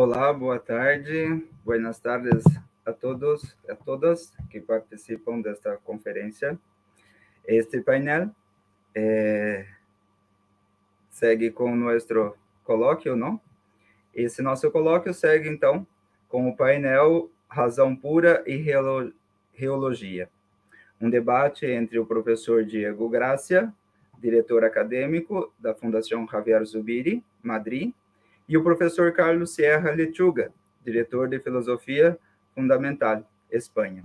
Olá, boa tarde, buenas tardes a todos, a todas que participam desta conferência. Este painel é, segue com o nosso colóquio, não? Esse nosso colóquio segue, então, com o painel Razão Pura e Reologia. Um debate entre o professor Diego Gracia, diretor acadêmico da Fundação Javier Zubiri, Madrid, e o professor Carlos Sierra Lechuga, diretor de Filosofia Fundamental, Espanha.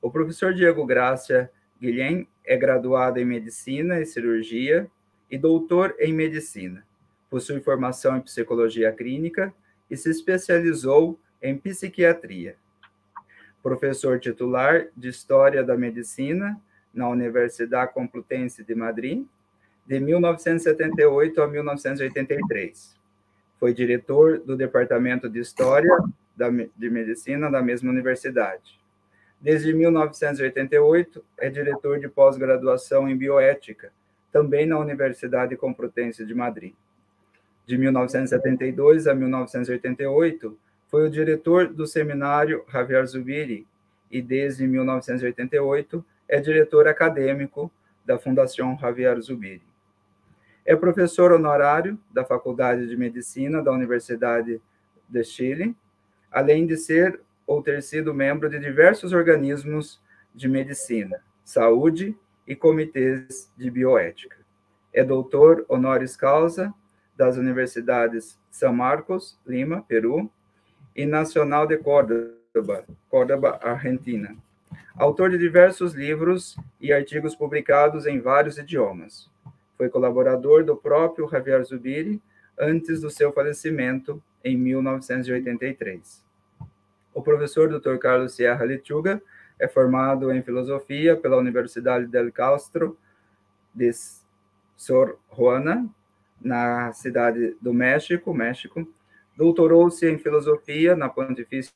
O professor Diego Gracia Guilhem é graduado em Medicina e Cirurgia e doutor em Medicina. Possui formação em Psicologia Clínica e se especializou em Psiquiatria. Professor titular de História da Medicina na Universidade Complutense de Madrid, de 1978 a 1983. Foi diretor do Departamento de História de Medicina da mesma universidade. Desde 1988, é diretor de pós-graduação em bioética, também na Universidade Complutense de Madrid. De 1972 a 1988, foi o diretor do seminário Javier Zubiri e, desde 1988, é diretor acadêmico da Fundação Javier Zubiri. É professor honorário da Faculdade de Medicina da Universidade de Chile, além de ser ou ter sido membro de diversos organismos de medicina, saúde e comitês de bioética. É doutor honoris causa das universidades São Marcos, Lima, Peru, e Nacional de Córdoba, Córdoba, Argentina. Autor de diversos livros e artigos publicados em vários idiomas. Foi colaborador do próprio Javier Zubiri antes do seu falecimento em 1983. O professor Dr. Carlos Sierra Lechuga é formado em filosofia pela Universidade del Castro de Sor Juana, na cidade do México, México. Doutorou-se em filosofia na Pontifícia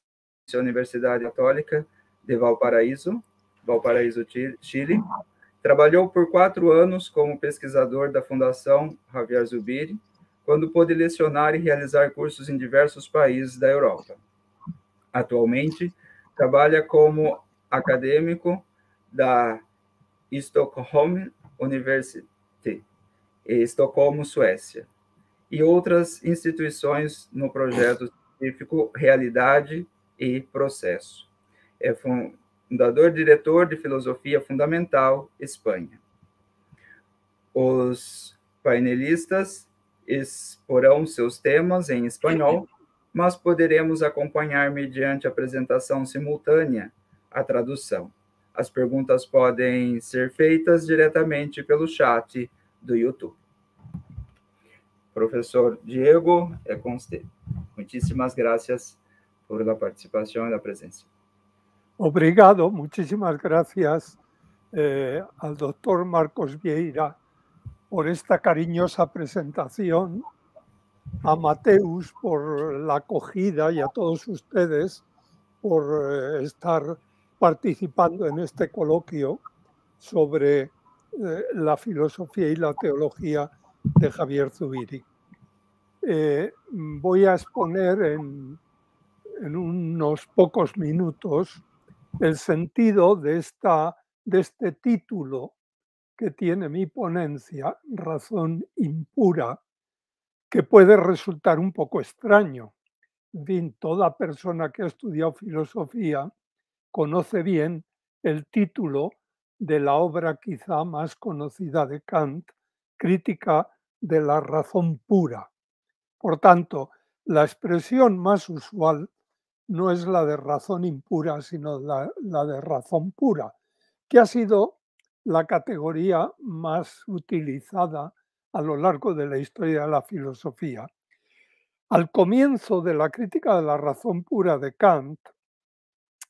Universidade Católica de Valparaíso, Valparaíso, Chile. Trabalhou por quatro anos como pesquisador da Fundação Javier Zubiri, quando pôde lecionar e realizar cursos em diversos países da Europa. Atualmente, trabalha como acadêmico da Stockholm University, Estocolmo, Suécia, e outras instituições no projeto científico Realidade e Processo. É fundador-diretor de Filosofia Fundamental, Espanha. Os painelistas exporão seus temas em espanhol, mas poderemos acompanhar mediante apresentação simultânea a tradução. As perguntas podem ser feitas diretamente pelo chat do YouTube. Professor Diego, é você. Muitíssimas gracias por la participación y la presencia. Obrigado, muchísimas gracias eh, al doctor Marcos Vieira por esta cariñosa presentación, a Mateus por la acogida y a todos ustedes por eh, estar participando en este coloquio sobre eh, la filosofía y la teología de Javier Zubiri. voy a exponer en en unos pocos minutos el sentido de, esta, de este título que tiene mi ponencia, Razón Impura, que puede resultar un poco extraño. En toda persona que ha estudiado filosofía conoce bien el título de la obra quizá más conocida de Kant, Crítica de la Razón Pura. Por tanto, la expresión más usual no es la de razón impura, sino la, de razón pura, que ha sido la categoría más utilizada a lo largo de la historia de la filosofía. Al comienzo de la crítica de la razón pura de Kant,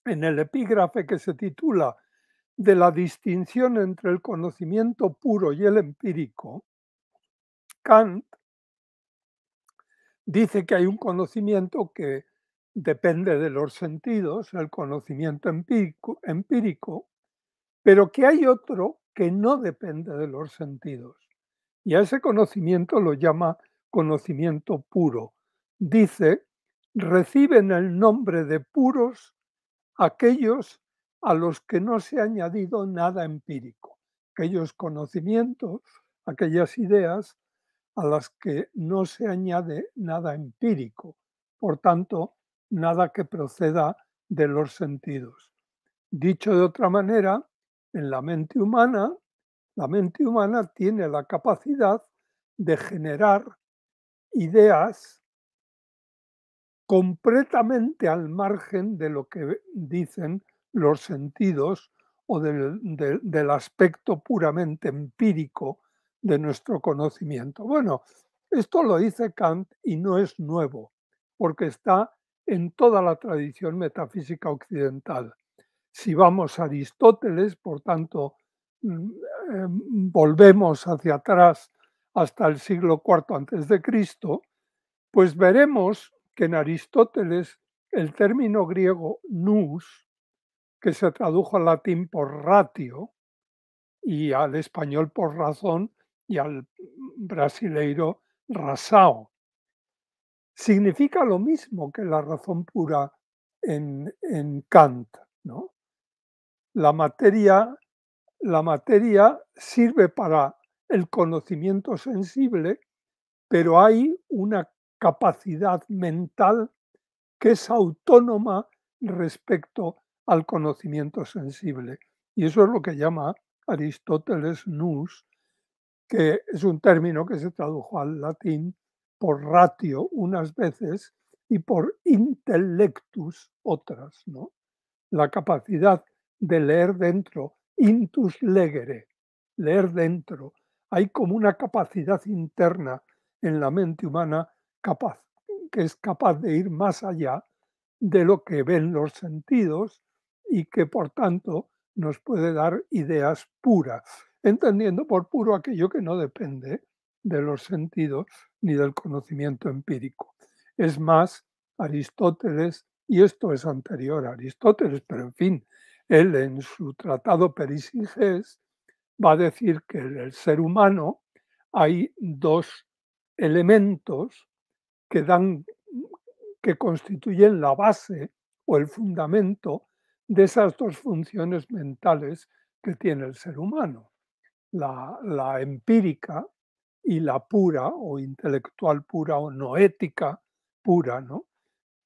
en el epígrafe que se titula De la distinción entre el conocimiento puro y el empírico, Kant dice que hay un conocimiento que depende de los sentidos, el conocimiento empírico, pero que hay otro que no depende de los sentidos. Y a ese conocimiento lo llama conocimiento puro. Dice reciben el nombre de puros aquellos a los que no se ha añadido nada empírico, aquellos conocimientos, aquellas ideas a las que no se añade nada empírico, por tanto, nada que proceda de los sentidos. Dicho de otra manera, en la mente humana, la mente humana tiene la capacidad de generar ideas completamente al margen de lo que dicen los sentidos o del, aspecto puramente empírico de nuestro conocimiento. Bueno, esto lo dice Kant y no es nuevo, porque está en toda la tradición metafísica occidental. Si vamos a Aristóteles, por tanto, mm, em, volvemos hacia atrás hasta el siglo IV antes de Cristo, pues veremos que en Aristóteles el término griego nous, que se tradujo al latín por ratio y al español por razón y al brasileiro rasao, significa lo mismo que la razón pura en, Kant. ¿no? La, materia, la materia sirve para el conocimiento sensible, pero hay una capacidad mental que es autónoma respecto al conocimiento sensible. Y eso es lo que llama Aristóteles nous, que es un término que se tradujo al latín por ratio unas veces y por intellectus otras, ¿no? La capacidad de leer dentro, intus legere, leer dentro, hay como una capacidad interna en la mente humana capaz, que es capaz de ir más allá de lo que ven los sentidos y que por tanto nos puede dar ideas puras, entendiendo por puro aquello que no depende de los sentidos ni del conocimiento empírico. Es más, Aristóteles, y esto es anterior a Aristóteles, pero en fin, él en su tratado Perisiges va a decir que en el ser humano hay dos elementos que dan que constituyen la base o el fundamento de esas dos funciones mentales que tiene el ser humano, la, la empírica y la pura o intelectual pura o noética pura, ¿no?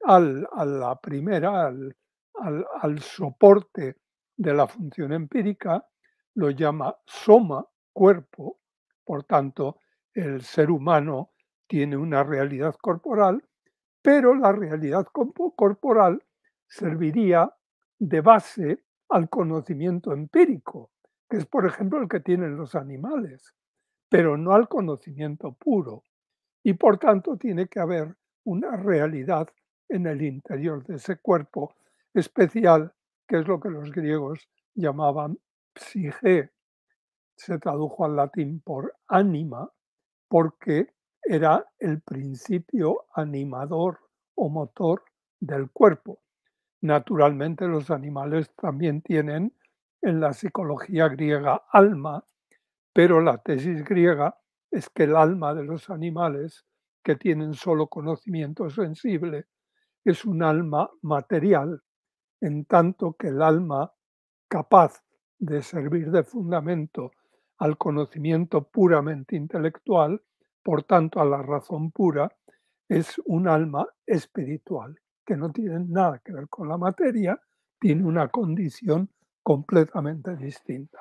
Al, a la primera, al, al, al soporte de la función empírica, lo llama soma, cuerpo, por tanto, el ser humano tiene una realidad corporal, pero la realidad corporal serviría de base al conocimiento empírico, que es, por ejemplo, el que tienen los animales, pero no al conocimiento puro. Y por tanto tiene que haber una realidad en el interior de ese cuerpo especial, que es lo que los griegos llamaban psique, se tradujo al latín por ánima, porque era el principio animador o motor del cuerpo. Naturalmente los animales también tienen en la psicología griega alma, pero la tesis griega es que el alma de los animales, que tienen solo conocimiento sensible, es un alma material, en tanto que el alma capaz de servir de fundamento al conocimiento puramente intelectual, por tanto a la razón pura, es un alma espiritual, que no tiene nada que ver con la materia, tiene una condición completamente distinta.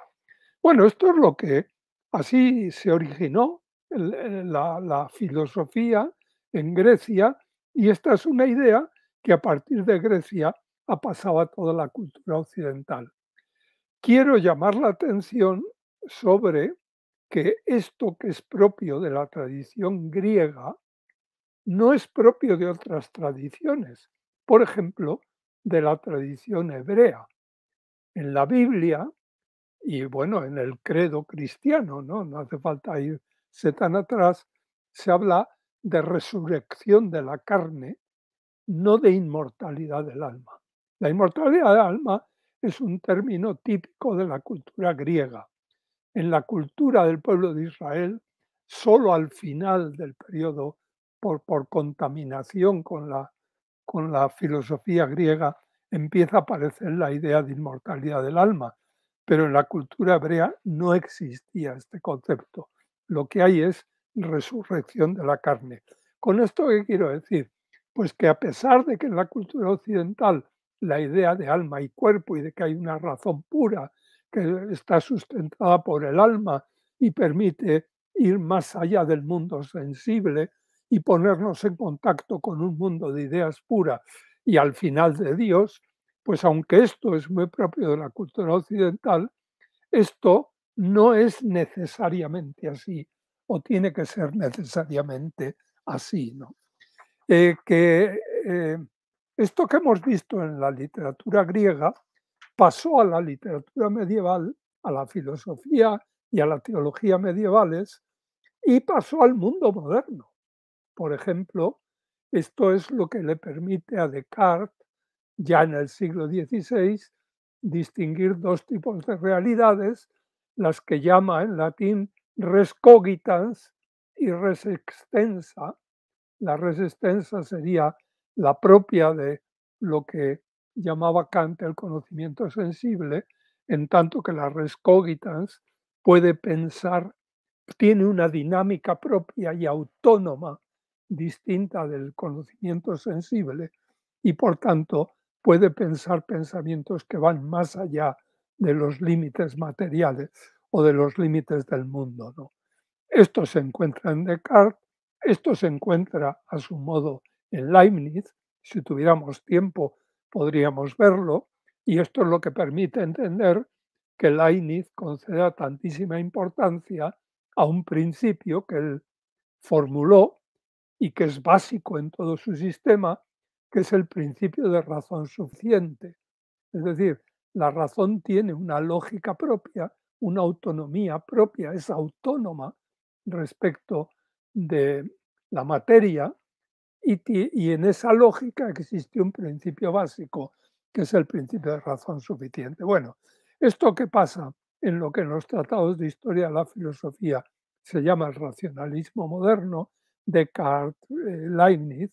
Bueno, esto es lo que así se originó la, la filosofía en Grecia y esta es una idea que a partir de Grecia ha pasado a toda la cultura occidental quiero llamar la atención sobre que esto que es propio de la tradición griega no es propio de otras tradiciones, por ejemplo, de la tradición hebrea. En la Biblia y bueno, en el credo cristiano, no, hace falta irse tan atrás, se habla de resurrección de la carne, no de inmortalidad del alma. La inmortalidad del alma es un término típico de la cultura griega. En la cultura del pueblo de Israel, solo al final del periodo, por, por contaminación con la con la filosofía griega empieza a aparecer la idea de inmortalidad del alma, pero en la cultura hebrea no existía este concepto. Lo que hay es resurrección de la carne. ¿Con esto qué quiero decir? Pues que a pesar de que en la cultura occidental la idea de alma y cuerpo y de que hay una razón pura que está sustentada por el alma y permite ir más allá del mundo sensible y ponernos en contacto con un mundo de ideas puras y al final de Dios, pues aunque esto es muy propio de la cultura occidental, esto no es necesariamente así o tiene que ser necesariamente así. ¿no? Eh, que eh, esto que hemos visto en la literatura griega pasó a la literatura medieval, a la filosofía y a la teología medievales y pasó al mundo moderno. Por ejemplo, esto es lo que le permite a Descartes, ya en el siglo XVI, distinguir dos tipos de realidades, las que llama en latín res cogitans y res extensa. La res extensa sería la propia de lo que llamaba Kant el conocimiento sensible, en tanto que la res cogitans puede pensar, tiene una dinámica propia y autónoma distinta del conocimiento sensible y por tanto puede pensar pensamientos que van más allá de los límites materiales o de los límites del mundo. ¿no? Esto se encuentra en Descartes, esto se encuentra a su modo en Leibniz, si tuviéramos tiempo podríamos verlo, y esto es lo que permite entender que Leibniz conceda tantísima importancia a un principio que él formuló y que es básico en todo su sistema, que es el principio de razón suficiente. Es decir, la razón tiene una lógica propia, una autonomía propia, es autónoma respecto de la materia y, en esa lógica existe un principio básico, que es el principio de razón suficiente. Bueno, esto que pasa en lo que en los tratados de historia de la filosofía se llama el racionalismo moderno, Descartes, eh, Leibniz,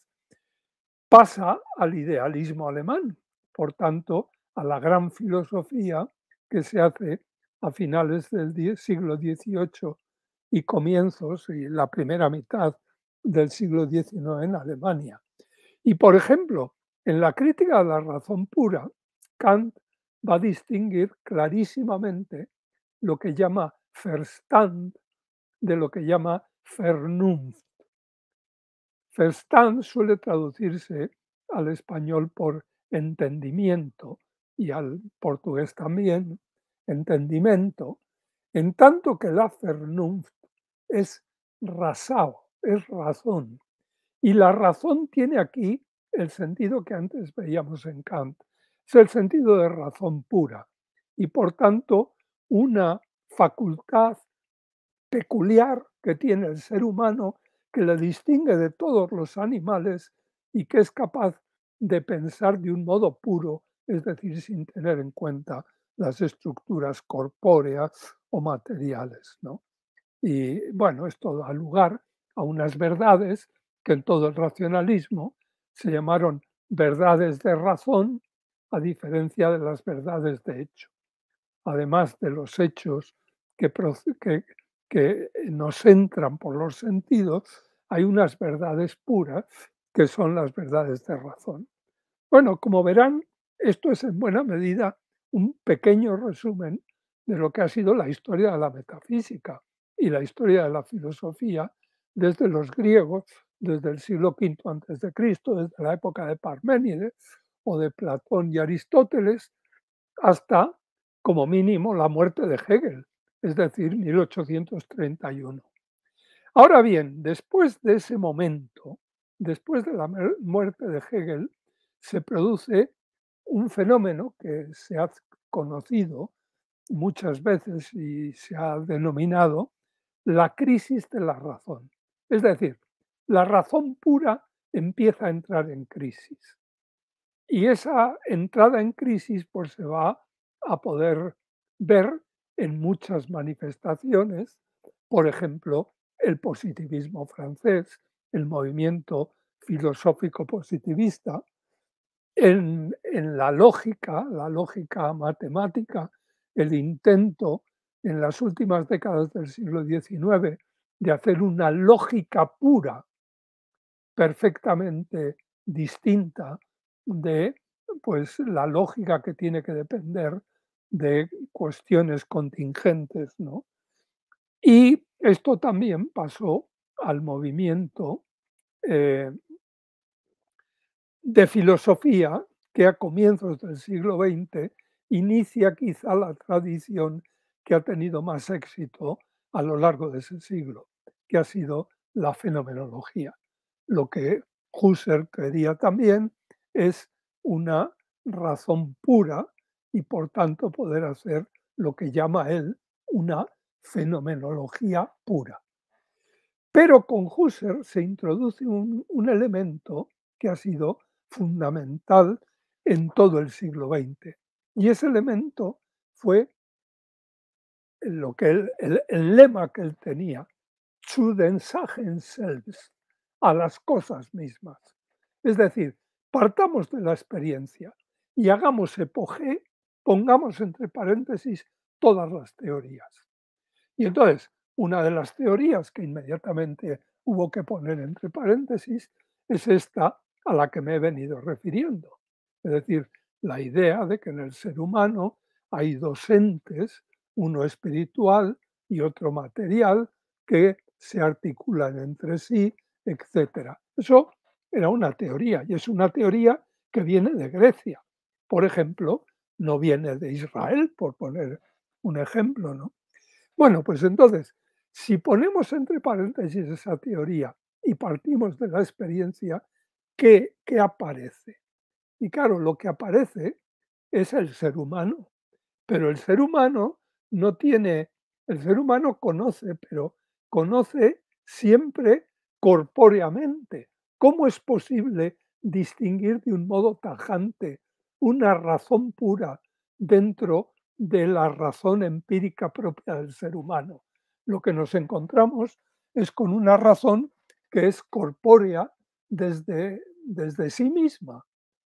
pasa al idealismo alemán, por tanto, a la gran filosofía que se hace a finales del siglo XVIII y comienzos y la primera mitad del siglo XIX en Alemania. Y, por ejemplo, en la crítica de la razón pura, Kant va a distinguir clarísimamente lo que llama Verstand de lo que llama Vernunft. Verstand suele traducirse al español por entendimiento y al portugués también entendimiento, en tanto que la Vernunft es rasao, es razón. Y la razón tiene aquí el sentido que antes veíamos en Kant, es el sentido de razón pura y por tanto una facultad peculiar que tiene el ser humano que le distingue de todos los animales y que es capaz de pensar de un modo puro, es decir, sin tener en cuenta las estructuras corpóreas o materiales. ¿no? Y bueno, esto da lugar a unas verdades que en todo el racionalismo se llamaron verdades de razón, a diferencia de las verdades de hecho. Además de los hechos que, que, que nos entran por los sentidos, hay unas verdades puras que son las verdades de razón. Bueno, como verán, esto es en buena medida un pequeño resumen de lo que ha sido la historia de la metafísica y la historia de la filosofía desde los griegos, desde el siglo V antes de Cristo, desde la época de Parménides o de Platón y Aristóteles, hasta, como mínimo, la muerte de Hegel, es decir, 1831. Ahora bien, después de ese momento, después de la muerte de Hegel, se produce un fenómeno que se ha conocido muchas veces y se ha denominado la crisis de la razón. Es decir, la razón pura empieza a entrar en crisis. Y esa entrada en crisis pues, se va a poder ver en muchas manifestaciones, por ejemplo, el positivismo francés, el movimiento filosófico positivista, en, en la lógica, la lógica matemática, el intento en las últimas décadas del siglo XIX de hacer una lógica pura, perfectamente distinta de pues, la lógica que tiene que depender de cuestiones contingentes. ¿no? Y esto también pasó al movimiento eh, de filosofía que a comienzos del siglo XX inicia quizá la tradición que ha tenido más éxito a lo largo de ese siglo, que ha sido la fenomenología. Lo que Husserl creía también es una razón pura y por tanto poder hacer lo que llama él una fenomenología pura. Pero con Husserl se introduce un, elemento que ha sido fundamental en todo el siglo XX. Y ese elemento fue lo que el, el, lema que él tenía, zu den Sachen selbst, a las cosas mismas. Es decir, partamos de la experiencia y hagamos epogé, pongamos entre paréntesis todas las teorías. Y entonces, una de las teorías que inmediatamente hubo que poner entre paréntesis es esta a la que me he venido refiriendo. Es decir, la idea de que en el ser humano hay dos entes, uno espiritual y otro material, que se articulan entre sí, etc. Eso era una teoría y es una teoría que viene de Grecia. Por ejemplo, no viene de Israel, por poner un ejemplo, ¿no? Bueno, pues entonces, si ponemos entre paréntesis esa teoría y partimos de la experiencia, ¿qué, qué aparece? Y claro, lo que aparece es el ser humano, pero el ser humano no tiene, el ser humano conoce, pero conoce siempre corpóreamente. ¿Cómo es posible distinguir de un modo tajante una razón pura dentro de la razón empírica propia del ser humano? Lo que nos encontramos es con una razón que es corpórea desde, desde sí misma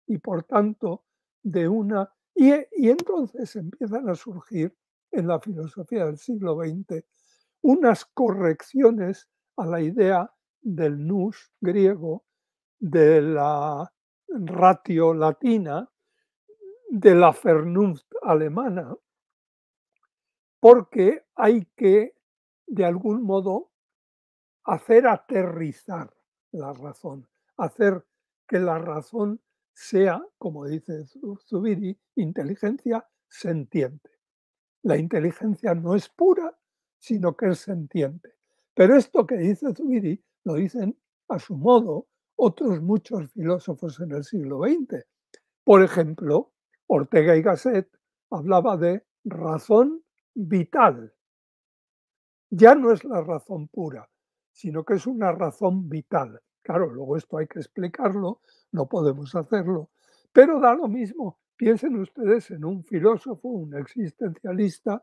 y por tanto de una... Y, y entonces empiezan a surgir en la filosofía del siglo XX unas correcciones a la idea del nous griego, de la ratio latina, de la Vernunft alemana, porque hay que, de algún modo, hacer aterrizar la razón, hacer que la razón sea, como dice Zubiri, inteligencia sentiente. La inteligencia no es pura, sino que es sentiente. Pero esto que dice Zubiri lo dicen a su modo otros muchos filósofos en el siglo XX. Por ejemplo, Ortega y Gasset hablaba de razón vital. Ya no es la razón pura, sino que es una razón vital. Claro, luego esto hay que explicarlo, no podemos hacerlo, pero da lo mismo Piensen ustedes en un filósofo, un existencialista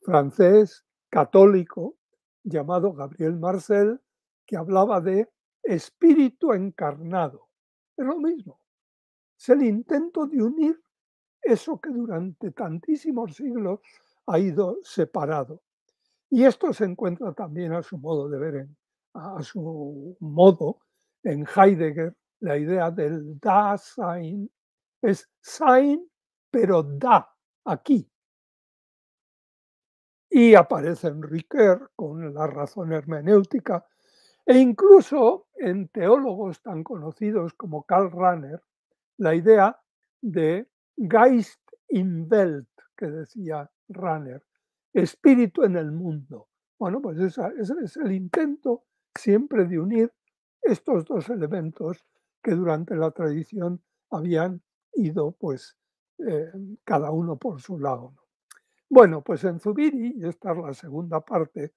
francés, católico, llamado Gabriel Marcel, que hablaba de espíritu encarnado. Es lo mismo. Es el intento de unir eso que durante tantísimos siglos ha ido separado. Y esto se encuentra también a su modo de ver, a su modo en Heidegger, la idea del Dasein es sein, pero da aquí. Y aparece en Ricoeur con la razón hermenéutica e incluso en teólogos tan conocidos como Karl Rahner, la idea de Geist in Welt, que decía Rahner, espíritu en el mundo. Bueno, pues ese es el intento siempre de unir estos dos elementos que durante la tradición habían ido pues eh, cada uno por su lado. Bueno, pues en Zubiri, y esta es la segunda parte,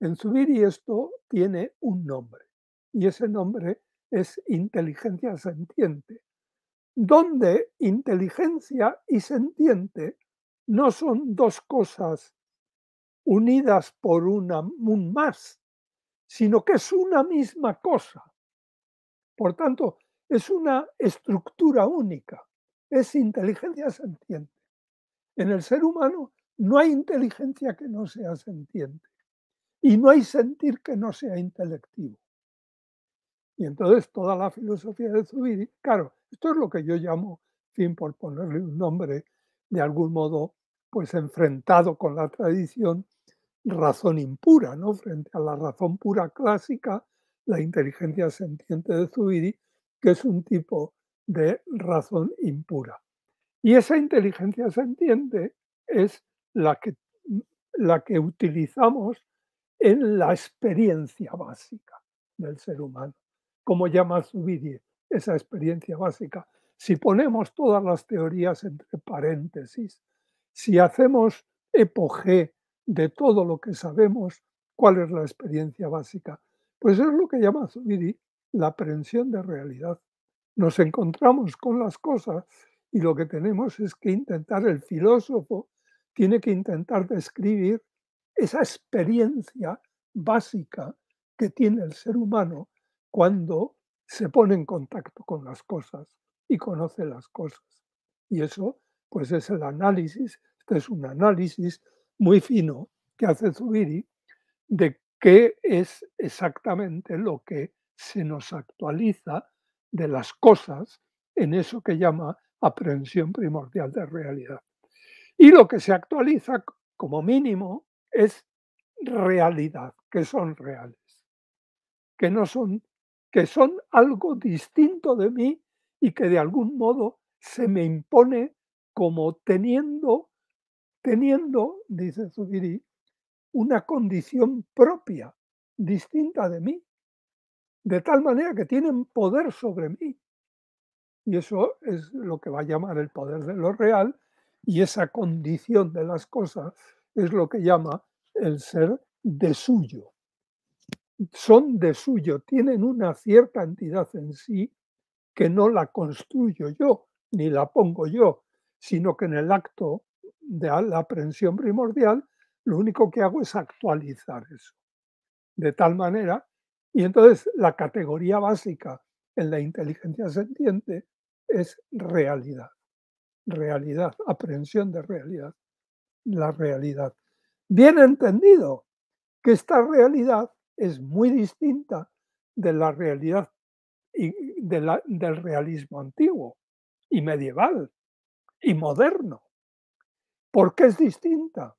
en Zubiri esto tiene un nombre y ese nombre es inteligencia sentiente, donde inteligencia y sentiente no son dos cosas unidas por una, un más, sino que es una misma cosa. Por tanto, es una estructura única es inteligencia sentiente. En el ser humano no hay inteligencia que no sea sentiente y no hay sentir que no sea intelectivo. Y entonces toda la filosofía de Zubiri, claro, esto es lo que yo llamo, fin por ponerle un nombre, de algún modo, pues enfrentado con la tradición, razón impura, ¿no? Frente a la razón pura clásica, la inteligencia sentiente de Zubiri, que es un tipo de razón impura. Y esa inteligencia sentiente es la que, la que utilizamos en la experiencia básica del ser humano como llama Zubiri, esa experiencia básica. Si ponemos todas las teorías entre paréntesis, si hacemos epogé de todo lo que sabemos, cuál es la experiencia básica, pues es lo que llama Zubiri la aprehensión de realidad. Nos encontramos con las cosas y lo que tenemos es que intentar, el filósofo tiene que intentar describir esa experiencia básica que tiene el ser humano cuando se pone en contacto con las cosas y conoce las cosas. Y eso, pues es el análisis, este es un análisis muy fino que hace Zubiri de qué es exactamente lo que se nos actualiza de las cosas en eso que llama aprehensión primordial de realidad. Y lo que se actualiza como mínimo es realidad, que son reales, que no son que son algo distinto de mí y que de algún modo se me impone como teniendo, teniendo, dice Zubiri, una condición propia, distinta de mí, de tal manera que tienen poder sobre mí. Y eso es lo que va a llamar el poder de lo real, y esa condición de las cosas es lo que llama el ser de suyo son de suyo, tienen una cierta entidad en sí que no la construyo yo, ni la pongo yo, sino que en el acto de la aprehensión primordial, lo único que hago es actualizar eso. De tal manera, y entonces la categoría básica en la inteligencia sentiente es realidad. Realidad, aprehensión de realidad, la realidad. Bien entendido que esta realidad es muy distinta de la realidad y del realismo antiguo y medieval y moderno. ¿Por qué es distinta?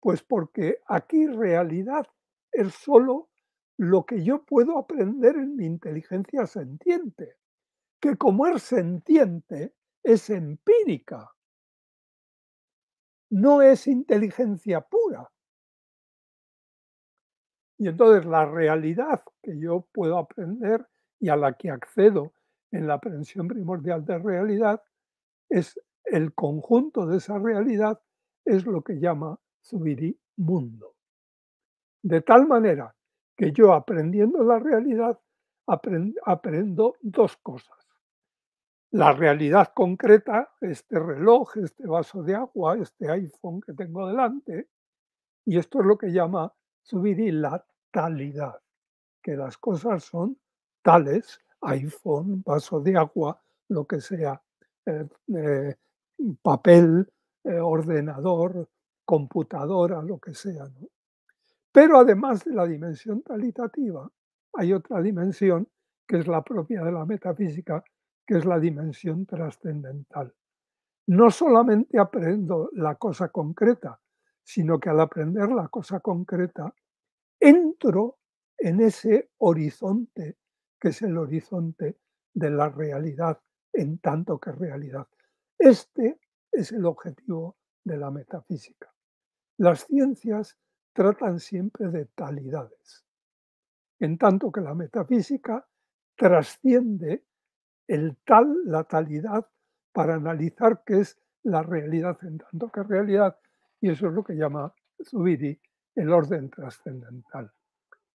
Pues porque aquí realidad es solo lo que yo puedo aprender en mi inteligencia sentiente, que como es sentiente, es empírica, no es inteligencia pura. Y entonces la realidad que yo puedo aprender y a la que accedo en la aprehensión primordial de realidad es el conjunto de esa realidad, es lo que llama Zubiri mundo. De tal manera que yo aprendiendo la realidad aprendo dos cosas. La realidad concreta, este reloj, este vaso de agua, este iPhone que tengo delante, y esto es lo que llama Zubiri la talidad, que las cosas son tales, iPhone, vaso de agua, lo que sea, eh, eh, papel, eh, ordenador, computadora, lo que sea. Pero además de la dimensión talitativa, hay otra dimensión que es la propia de la metafísica, que es la dimensión trascendental. No solamente aprendo la cosa concreta, sino que al aprender la cosa concreta entro en ese horizonte que es el horizonte de la realidad en tanto que realidad. Este es el objetivo de la metafísica. Las ciencias tratan siempre de talidades, en tanto que la metafísica trasciende el tal, la talidad, para analizar qué es la realidad en tanto que realidad, y eso es lo que llama Zubiri el orden trascendental.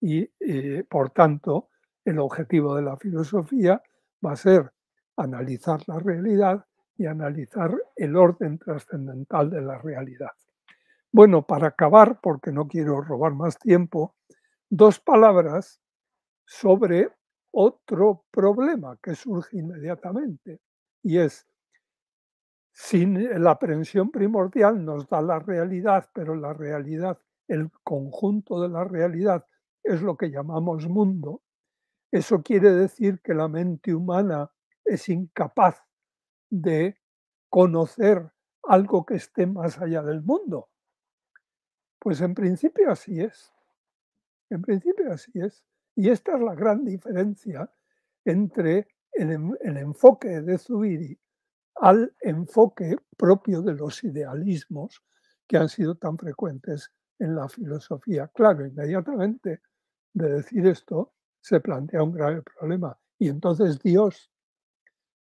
Y eh, por tanto, el objetivo de la filosofía va a ser analizar la realidad y analizar el orden trascendental de la realidad. Bueno, para acabar, porque no quiero robar más tiempo, dos palabras sobre otro problema que surge inmediatamente, y es sin la aprehensión primordial nos da la realidad, pero la realidad, el conjunto de la realidad es lo que llamamos mundo. Eso quiere decir que la mente humana es incapaz de conocer algo que esté más allá del mundo. Pues en principio así es. En principio así es. Y esta es la gran diferencia entre el, enfoque de Zubiri al enfoque propio de los idealismos que han sido tan frecuentes en la filosofía. Claro, inmediatamente de decir esto se plantea un grave problema. Y entonces Dios,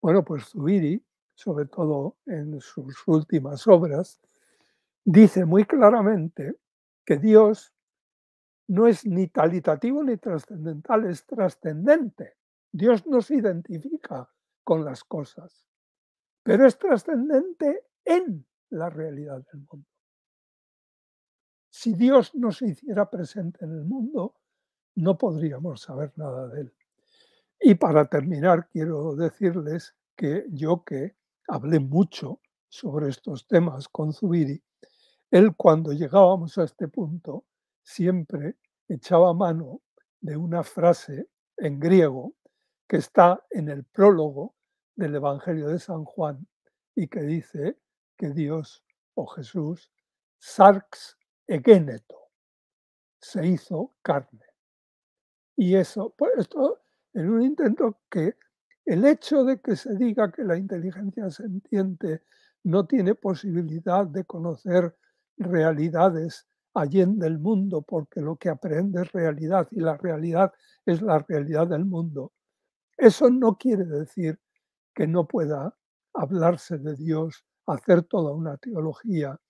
bueno, pues Zubiri, sobre todo en sus últimas obras, dice muy claramente que Dios no es ni talitativo ni trascendental, es trascendente. Dios nos identifica con las cosas pero es trascendente en la realidad del mundo. Si Dios no se hiciera presente en el mundo, no podríamos saber nada de él. Y para terminar, quiero decirles que yo que hablé mucho sobre estos temas con Zubiri, él cuando llegábamos a este punto siempre echaba mano de una frase en griego que está en el prólogo del Evangelio de San Juan y que dice que Dios o Jesús, sarx egeneto, se hizo carne. Y eso, pues esto en un intento que el hecho de que se diga que la inteligencia sentiente no tiene posibilidad de conocer realidades allende el mundo, porque lo que aprende es realidad y la realidad es la realidad del mundo. Eso no quiere decir que no pueda hablarse de Dios, hacer toda una teología,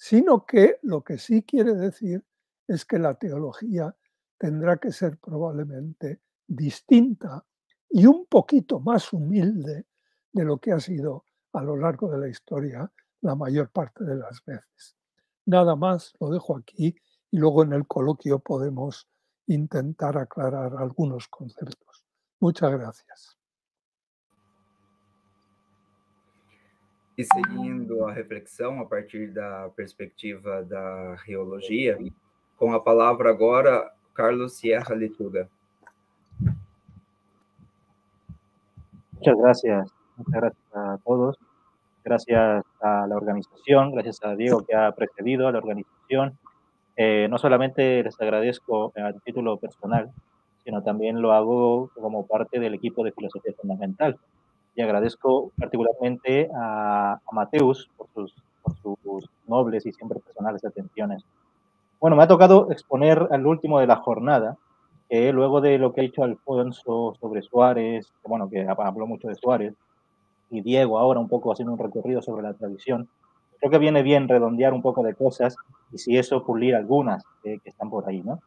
sino que lo que sí quiere decir es que la teología tendrá que ser probablemente distinta y un poquito más humilde de lo que ha sido a lo largo de la historia la mayor parte de las veces. Nada más, lo dejo aquí y luego en el coloquio podemos intentar aclarar algunos conceptos. Muchas gracias. E seguindo a reflexão a partir da perspectiva da reologia, com a palavra agora, Carlos Sierra Lechuga. Muchas gracias. Muchas gracias a todos. Gracias a la organización, gracias a Diego que ha precedido a la organización. Eh, no solamente les agradezco a título personal, sino también lo hago como parte del equipo de Filosofía Fundamental y agradezco particularmente a, Mateus por sus, por sus nobles y siempre personales atenciones. Bueno, me ha tocado exponer al último de la jornada, que luego de lo que ha dicho Alfonso sobre Suárez, que, bueno, que habló mucho de Suárez, y Diego ahora un poco haciendo un recorrido sobre la tradición, creo que viene bien redondear un poco de cosas y si eso pulir algunas que están por ahí, ¿no?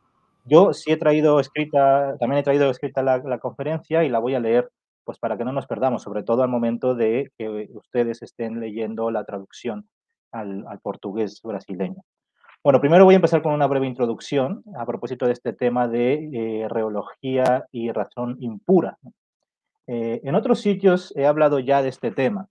Yo sí he traído escrita, también he traído escrita la, la conferencia y la voy a leer pues para que no nos perdamos, sobre todo al momento de que ustedes estén leyendo la traducción al, portugués brasileño. Bueno, primero voy a empezar con una breve introducción a propósito de este tema de eh, reología y razón impura. Eh, en otros sitios he hablado ya de este tema,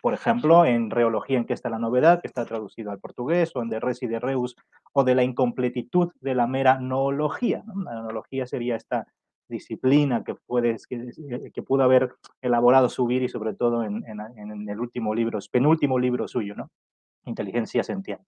por ejemplo, en Reología en que está la novedad, que está traducido al portugués, o en De Res y de Reus, o de la incompletitud de la mera noología. La noología sería esta disciplina que, puede, que, pudo haber elaborado Subir y sobre todo en, el último libro, penúltimo libro suyo, ¿no? Inteligencia sentiente.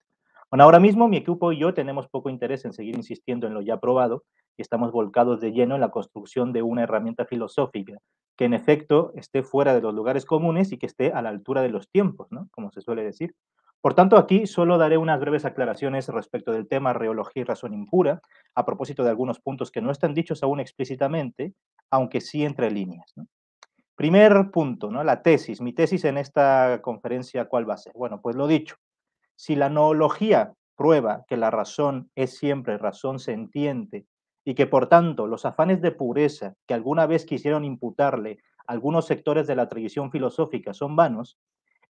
Bueno, ahora mismo mi equipo y yo tenemos poco interés en seguir insistiendo en lo ya probado y estamos volcados de lleno en la construcción de una herramienta filosófica que en efecto esté fuera de los lugares comunes y que esté a la altura de los tiempos, ¿no? Como se suele decir. Por tanto, aquí solo daré unas breves aclaraciones respecto del tema reología y razón impura, a propósito de algunos puntos que no están dichos aún explícitamente, aunque sí entre líneas. Primer punto, ¿no? la tesis. Mi tesis en esta conferencia, ¿cuál va a ser? Bueno, pues lo dicho. Si la noología prueba que la razón es siempre razón sentiente y que por tanto los afanes de pureza que alguna vez quisieron imputarle algunos sectores de la tradición filosófica son vanos,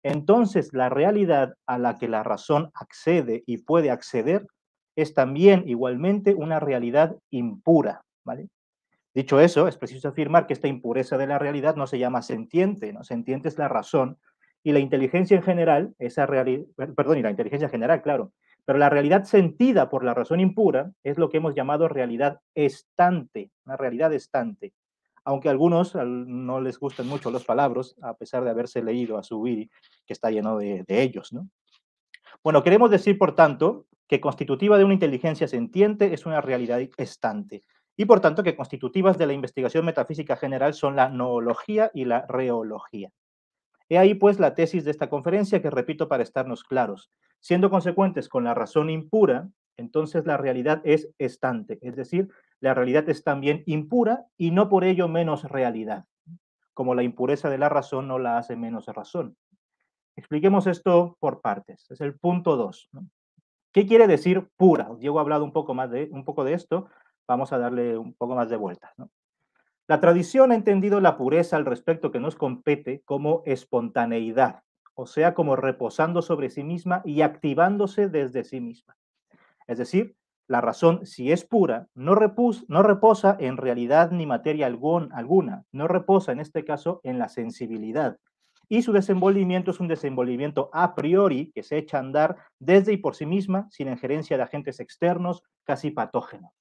entonces la realidad a la que la razón accede y puede acceder es también igualmente una realidad impura. ¿vale? Dicho eso, es preciso afirmar que esta impureza de la realidad no se llama sentiente, ¿no? Sentiente es la razón y la inteligencia en general, esa realidad, perdón, y la inteligencia general, claro, pero la realidad sentida por la razón impura es lo que hemos llamado realidad estante, una realidad estante. Aunque a algunos no les gustan mucho los palabras, a pesar de haberse leído a Subiri, que está lleno de, de ellos, ¿no? Bueno, queremos decir, por tanto, que constitutiva de una inteligencia sentiente es una realidad estante y por tanto que constitutivas de la investigación metafísica general son la noología y la reología. He ahí pues la tesis de esta conferencia que repito para estarnos claros. Siendo consecuentes con la razón impura, entonces la realidad es estante, es decir, la realidad es también impura y no por ello menos realidad, como la impureza de la razón no la hace menos razón. Expliquemos esto por partes. Es el punto 2. ¿Qué quiere decir pura? Diego ha hablado un poco más de, un poco de esto, vamos a darle un poco más de vueltas. La tradición ha entendido la pureza al respecto que nos compete como espontaneidad, o sea, como reposando sobre sí misma y activándose desde sí misma. Es decir, la razón, si es pura, no, reposa en realidad ni materia alguna, no reposa en este caso en la sensibilidad. Y su desenvolvimiento es un desenvolvimiento a priori que se echa a andar desde y por sí misma, sin injerencia de agentes externos, casi patógenos.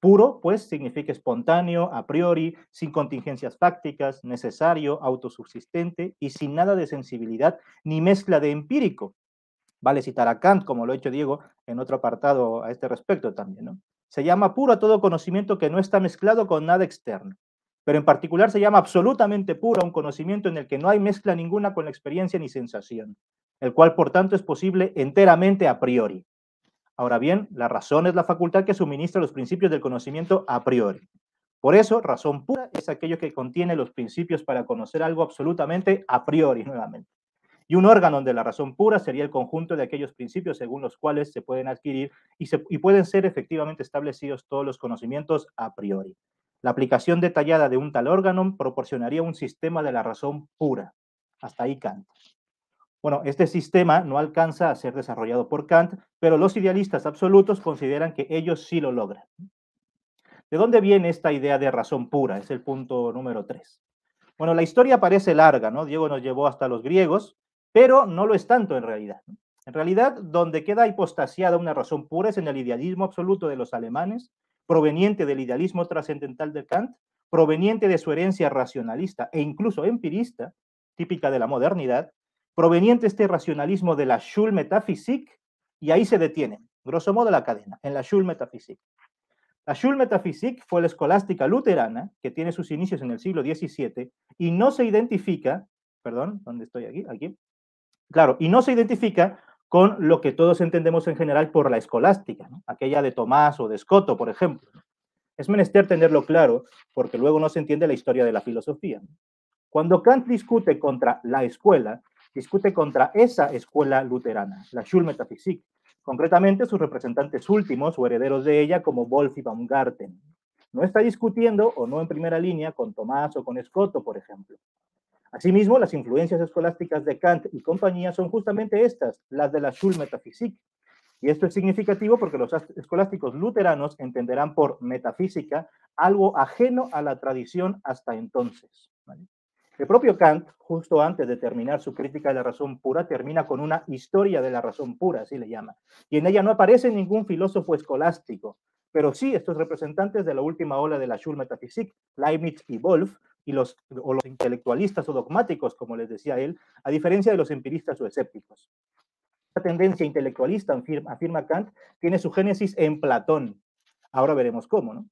Puro, pues, significa espontáneo, a priori, sin contingencias fácticas, necesario, autosubsistente y sin nada de sensibilidad ni mezcla de empírico. Vale citar a Kant, como lo ha hecho Diego en otro apartado a este respecto también. ¿no? Se llama puro a todo conocimiento que no está mezclado con nada externo. Pero en particular se llama absolutamente puro a un conocimiento en el que no hay mezcla ninguna con la experiencia ni sensación, el cual por tanto es posible enteramente a priori. Ahora bien, la razón es la facultad que suministra los principios del conocimiento a priori. Por eso, razón pura es aquello que contiene los principios para conocer algo absolutamente a priori nuevamente. Y un órgano donde la razón pura sería el conjunto de aquellos principios según los cuales se pueden adquirir y, y pueden ser efectivamente establecidos todos los conocimientos a priori. La aplicación detallada de un tal órgano proporcionaría un sistema de la razón pura. Hasta ahí Kant. Bueno, este sistema no alcanza a ser desarrollado por Kant, pero los idealistas absolutos consideran que ellos sí lo logran. ¿De dónde viene esta idea de razón pura? Es el punto número tres. Bueno, la historia parece larga, ¿no? Diego nos llevó hasta los griegos, pero no lo es tanto en realidad. En realidad, donde queda hipostasiada una razón pura es en el idealismo absoluto de los alemanes, proveniente del idealismo trascendental de Kant, proveniente de su herencia racionalista e incluso empirista, típica de la modernidad, proveniente este racionalismo de la Schulmetaphysik, y ahí se detiene, grosso modo la cadena, en la Schulmetaphysik. La Schulmetaphysik fue la escolástica luterana, que tiene sus inicios en el siglo XVII, y no se identifica, perdón, ¿dónde estoy aquí? Aquí. Claro, y no se identifica con lo que todos entendemos en general por la escolástica, aquella de Tomás o de Escoto, por ejemplo. Es menester tenerlo claro, porque luego no se entiende la historia de la filosofía. Cuando Kant discute contra la escuela, discute contra esa escuela luterana, la Schulmetaphysik, concretamente sus representantes últimos o herederos de ella como Wolf y Baumgarten. No está discutiendo o no en primera línea con Tomás o con Escoto, por ejemplo. Asimismo, las influencias escolásticas de Kant y compañía son justamente estas, las de la Schulmetaphysik. Y esto es significativo porque los escolásticos luteranos entenderán por metafísica algo ajeno a la tradición hasta entonces. El propio Kant, justo antes de terminar su crítica de la razón pura, termina con una historia de la razón pura, así le llama. Y en ella no aparece ningún filósofo escolástico, pero sí estos representantes de la última ola de la Schulmetaphysik, Leibniz y Wolff, y los, o los intelectualistas o dogmáticos, como les decía él, a diferencia de los empiristas o escépticos. Esta tendencia intelectualista, afirma, Kant, tiene su génesis en Platón. Ahora veremos cómo, ¿no?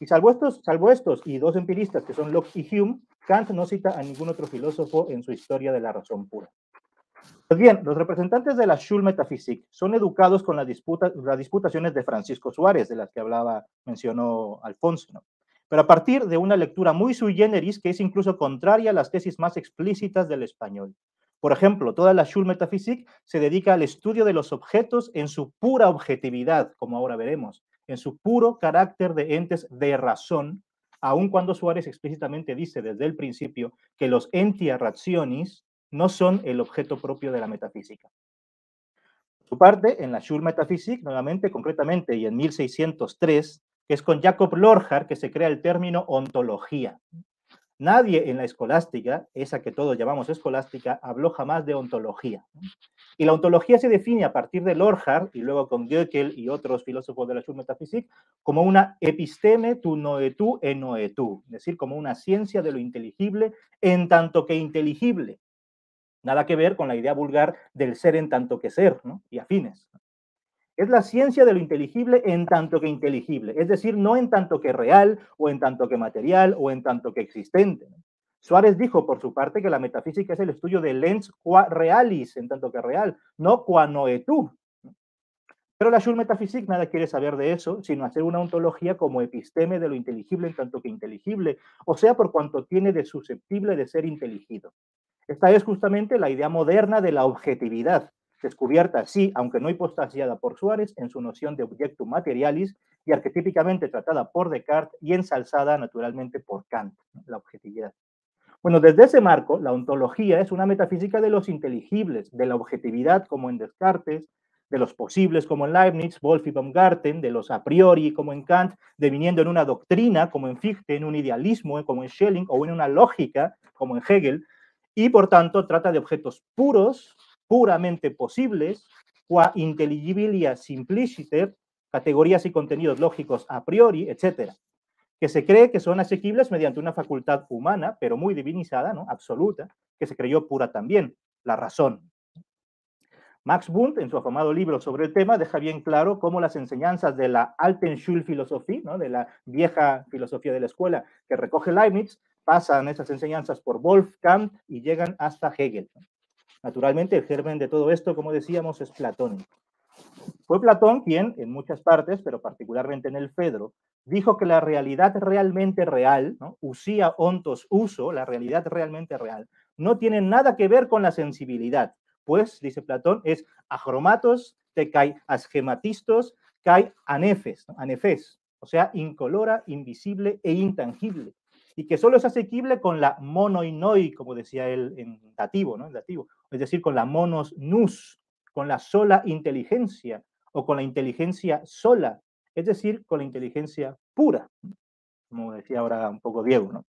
Y salvo estos, salvo estos y dos empiristas que son Locke y Hume, Kant no cita a ningún otro filósofo en su historia de la razón pura. Pues bien, los representantes de la Schulmetaphysik son educados con las, las disputaciones de Francisco Suárez, de las que hablaba, mencionó Alfonso, ¿no? Pero a partir de una lectura muy sui generis que es incluso contraria a las tesis más explícitas del español. Por ejemplo, toda la Schulmetaphysik se dedica al estudio de los objetos en su pura objetividad, como ahora veremos, en su puro carácter de entes de razón, aun cuando Suárez explícitamente dice desde el principio que los entia rationis no son el objeto propio de la metafísica. Por su parte, en la Schulmetaphysik, nuevamente, concretamente, y en 1603, que es con Jacob Lorjar que se crea el término ontología. Nadie en la escolástica, esa que todos llamamos escolástica, habló jamás de ontología. Y la ontología se define a partir de Lorhard y luego con Göckel y otros filósofos de la Schulmetaphysique como una episteme tu noetu en noetu, es decir, como una ciencia de lo inteligible en tanto que inteligible. Nada que ver con la idea vulgar del ser en tanto que ser y afines. Es la ciencia de lo inteligible en tanto que inteligible, es decir, no en tanto que real o en tanto que material o en tanto que existente. Suárez dijo, por su parte, que la metafísica es el estudio de lens qua realis, en tanto que real, no qua noetu. Pero la Schulmetaphysik nada quiere saber de eso, sino hacer una ontología como episteme de lo inteligible en tanto que inteligible, o sea, por cuanto tiene de susceptible de ser inteligido. Esta es justamente la idea moderna de la objetividad, descubierta, sí, aunque no hipostasiada por Suárez en su noción de objectum materialis y arquetípicamente tratada por Descartes y ensalzada naturalmente por Kant, la objetividad. Bueno, desde ese marco, la ontología es una metafísica de los inteligibles, de la objetividad como en Descartes, de los posibles como en Leibniz, Wolf y Baumgarten, de los a priori como en Kant, deviniendo en una doctrina como en Fichte, en un idealismo como en Schelling o en una lógica como en Hegel, y por tanto trata de objetos puros, puramente posibles, qua intelligibilia simpliciter, categorías y contenidos lógicos a priori, etc., que se cree que son asequibles mediante una facultad humana, pero muy divinizada, ¿no? absoluta, que se creyó pura también, la razón. Max Wundt, en su afamado libro sobre el tema, deja bien claro cómo las enseñanzas de la Alten Schulphilosophie, ¿no? de la vieja filosofía de la escuela que recoge Leibniz, pasan esas enseñanzas por Wolfgang y llegan hasta Hegel. Naturalmente, el germen de todo esto, como decíamos, es Platón. Fue Platón quien, en muchas partes, pero particularmente en el Fedro, dijo que la realidad realmente real, ¿no? usía ontos uso, la realidad realmente real, no tiene nada que ver con la sensibilidad, pues, dice Platón, es achromatos, te cae asgematistos, cae anefes, anefes, o sea, incolora, invisible e intangible y que solo es asequible con la monoinoi, como decía él en dativo, ¿no? dativo, es decir, con la monos nus, con la sola inteligencia o con la inteligencia sola, es decir, con la inteligencia pura, como decía ahora un poco Diego, ¿no?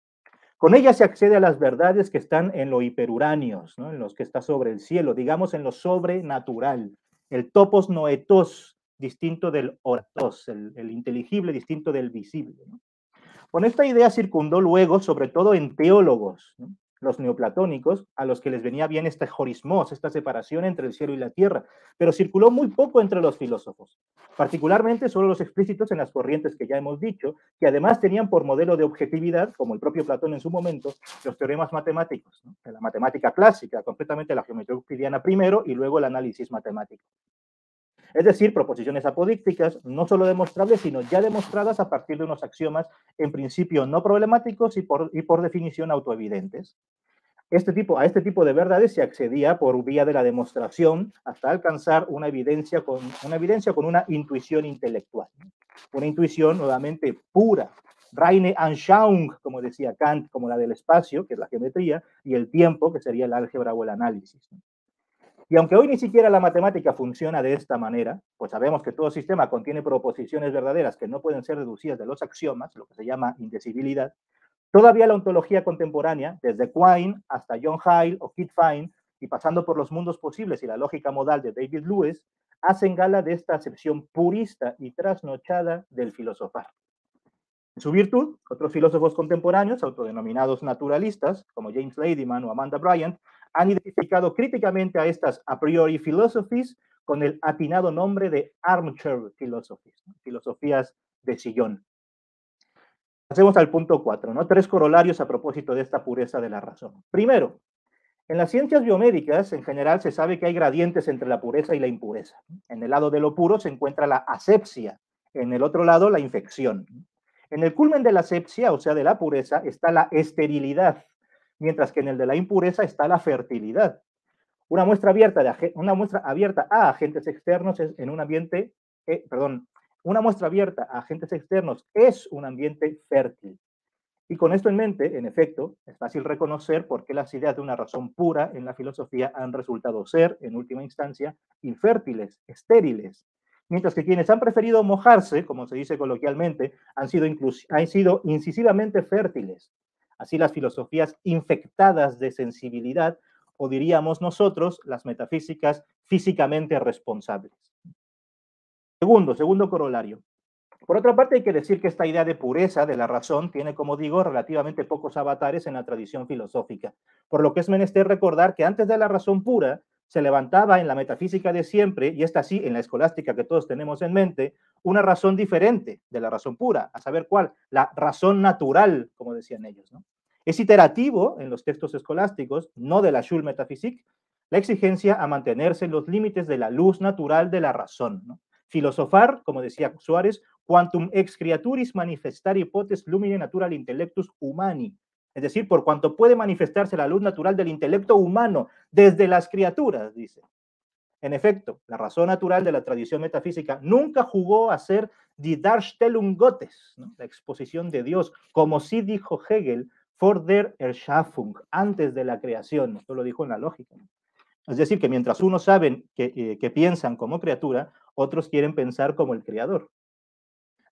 Con ella se accede a las verdades que están en lo hiperuráneos, ¿no? en los que está sobre el cielo, digamos en lo sobrenatural, el topos noetos, distinto del oratos, el, el inteligible distinto del visible. Con esta idea circundó luego, sobre todo en teólogos, los neoplatónicos, a los que les venía bien este jorismos, esta separación entre el cielo y la tierra, pero circuló muy poco entre los filósofos, particularmente solo los explícitos en las corrientes que ya hemos dicho, que además tenían por modelo de objetividad, como el propio Platón en su momento, los teoremas matemáticos, la matemática clásica, completamente la geometría euclidiana primero y luego el análisis matemático. Es decir, proposiciones apodícticas no solo demostrables, sino ya demostradas a partir de unos axiomas en principio no problemáticos y por, y por definición autoevidentes. Este tipo, a este tipo de verdades se accedía por vía de la demostración hasta alcanzar una evidencia con una, evidencia con una intuición intelectual. Una intuición nuevamente pura, reine Anschauung, como decía Kant, como la del espacio, que es la geometría, y el tiempo, que sería el álgebra o el análisis. Y aunque hoy ni siquiera la matemática funciona de esta manera, pues sabemos que todo sistema contiene proposiciones verdaderas que no pueden ser deducidas de los axiomas, lo que se llama indecibilidad, todavía la ontología contemporánea, desde Quine hasta John Heil o Kit Fine, y pasando por los mundos posibles y la lógica modal de David Lewis, hacen gala de esta acepción purista y trasnochada del filosofar. En su virtud, otros filósofos contemporáneos, autodenominados naturalistas, como James Ladyman o Amanda Bryant, han identificado críticamente a estas a priori philosophies con el atinado nombre de armchair philosophies, filosofías de sillón. Pasemos al punto 4, ¿no? Tres corolarios a propósito de esta pureza de la razón. Primero, en las ciencias biomédicas, en general, se sabe que hay gradientes entre la pureza y la impureza. En el lado de lo puro se encuentra la asepsia, en el otro lado la infección. En el culmen de la asepsia, o sea, de la pureza, está la esterilidad, mientras que en el de la impureza está la fertilidad. Una muestra abierta, de, una muestra abierta a agentes externos es en un ambiente, eh, perdón, una muestra abierta a agentes externos es un ambiente fértil. Y con esto en mente, en efecto, es fácil reconocer por qué las ideas de una razón pura en la filosofía han resultado ser, en última instancia, infértiles, estériles, mientras que quienes han preferido mojarse, como se dice coloquialmente, han sido, han sido incisivamente fértiles, así las filosofías infectadas de sensibilidad, o diríamos nosotros, las metafísicas físicamente responsables. Segundo, segundo corolario. Por otra parte, hay que decir que esta idea de pureza de la razón tiene, como digo, relativamente pocos avatares en la tradición filosófica, por lo que es menester recordar que antes de la razón pura se levantaba en la metafísica de siempre, y esta sí en la escolástica que todos tenemos en mente, una razón diferente de la razón pura, a saber cuál, la razón natural, como decían ellos. Es iterativo en los textos escolásticos, no de la Schulmetaphysik, la exigencia a mantenerse en los límites de la luz natural de la razón. Filosofar, como decía Suárez, quantum ex creaturis manifestar hipotes lumine natural intellectus humani, es decir, por cuanto puede manifestarse la luz natural del intelecto humano desde las criaturas, dice. En efecto, la razón natural de la tradición metafísica nunca jugó a ser die Darstellung Gottes, la exposición de Dios, como sí dijo Hegel, vor der Erschaffung, antes de la creación, esto lo dijo en la lógica. Es decir, que mientras unos saben eh, que piensan como criatura, otros quieren pensar como el creador.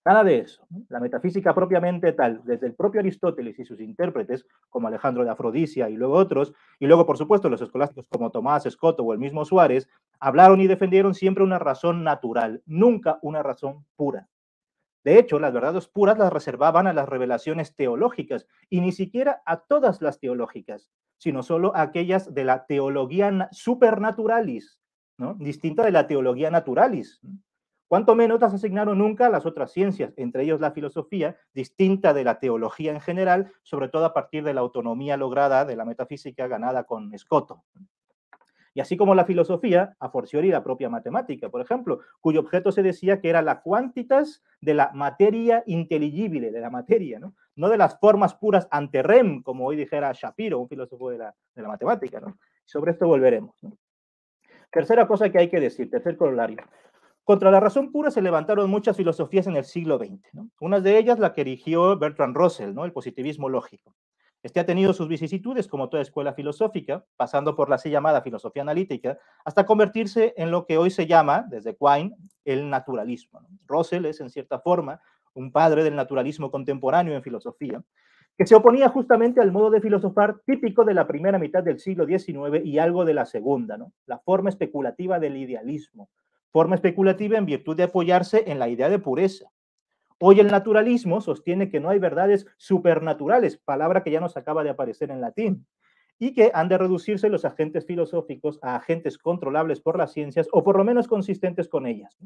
Nada de eso. La metafísica propiamente tal, desde el propio Aristóteles y sus intérpretes, como Alejandro de Afrodisia y luego otros, y luego, por supuesto, los escolásticos como Tomás Escoto o el mismo Suárez, hablaron y defendieron siempre una razón natural, nunca una razón pura. De hecho, las verdades puras las reservaban a las revelaciones teológicas y ni siquiera a todas las teológicas, sino solo a aquellas de la teología supernaturalis, distinta de la teología naturalis. Cuanto menos las asignaron nunca las otras ciencias, entre ellos la filosofía, distinta de la teología en general, sobre todo a partir de la autonomía lograda de la metafísica ganada con Escoto. Y así como la filosofía, a fortiori la propia matemática, por ejemplo, cuyo objeto se decía que era la quantitas de la materia inteligible, de la materia, ¿no? no de las formas puras ante rem, como hoy dijera Shapiro, un filósofo de la, de la matemática. ¿no? Sobre esto volveremos. Tercera cosa que hay que decir, tercer corolario. Contra la razón pura se levantaron muchas filosofías en el siglo XX. Una de ellas la que erigió Bertrand Russell, ¿no? el positivismo lógico. Este ha tenido sus vicisitudes como toda escuela filosófica, pasando por la así llamada filosofía analítica, hasta convertirse en lo que hoy se llama, desde Quine, el naturalismo. Russell es, en cierta forma, un padre del naturalismo contemporáneo en filosofía, que se oponía justamente al modo de filosofar típico de la primera mitad del siglo XIX y algo de la segunda, ¿no? la forma especulativa del idealismo, forma especulativa en virtud de apoyarse en la idea de pureza. Hoy el naturalismo sostiene que no hay verdades supernaturales, palabra que ya nos acaba de aparecer en latín, y que han de reducirse los agentes filosóficos a agentes controlables por las ciencias o por lo menos consistentes con ellas.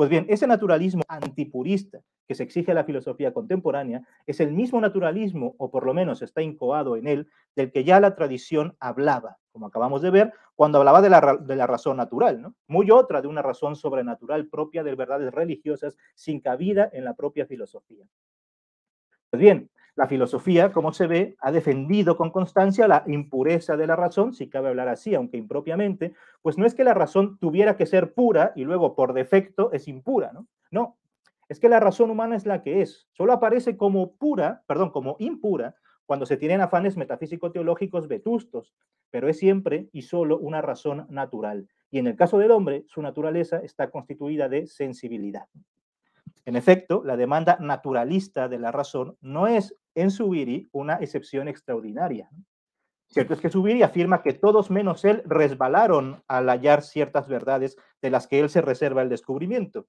Pues bien, ese naturalismo antipurista que se exige a la filosofía contemporánea es el mismo naturalismo, o por lo menos está incoado en él, del que ya la tradición hablaba, como acabamos de ver, cuando hablaba de la, de la razón natural, ¿no? muy otra de una razón sobrenatural propia de verdades religiosas sin cabida en la propia filosofía. Pues bien, la filosofía, como se ve, ha defendido con constancia la impureza de la razón, si cabe hablar así, aunque impropiamente, pues no es que la razón tuviera que ser pura y luego por defecto es impura, ¿no? No, es que la razón humana es la que es. Solo aparece como pura, perdón, como impura cuando se tienen afanes metafísico-teológicos vetustos, pero es siempre y solo una razón natural. Y en el caso del hombre, su naturaleza está constituida de sensibilidad. En efecto, la demanda naturalista de la razón no es en Subiri una excepción extraordinaria. Cierto es que Subiri afirma que todos menos él resbalaron al hallar ciertas verdades de las que él se reserva el descubrimiento.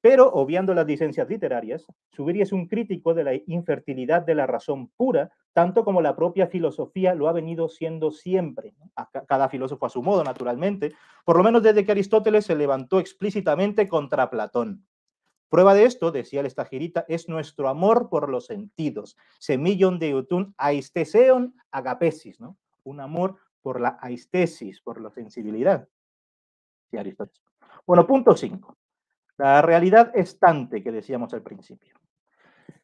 Pero, obviando las licencias literarias, Subiri es un crítico de la infertilidad de la razón pura, tanto como la propia filosofía lo ha venido siendo siempre. Cada filósofo a su modo, naturalmente, por lo menos desde que Aristóteles se levantó explícitamente contra Platón. Prueba de esto, decía el estagirita, es nuestro amor por los sentidos. Semillon de utun aisteseon agapesis, ¿no? Un amor por la aistesis, por la sensibilidad. Sí, Aristóteles. Bueno, punto 5. La realidad estante que decíamos al principio.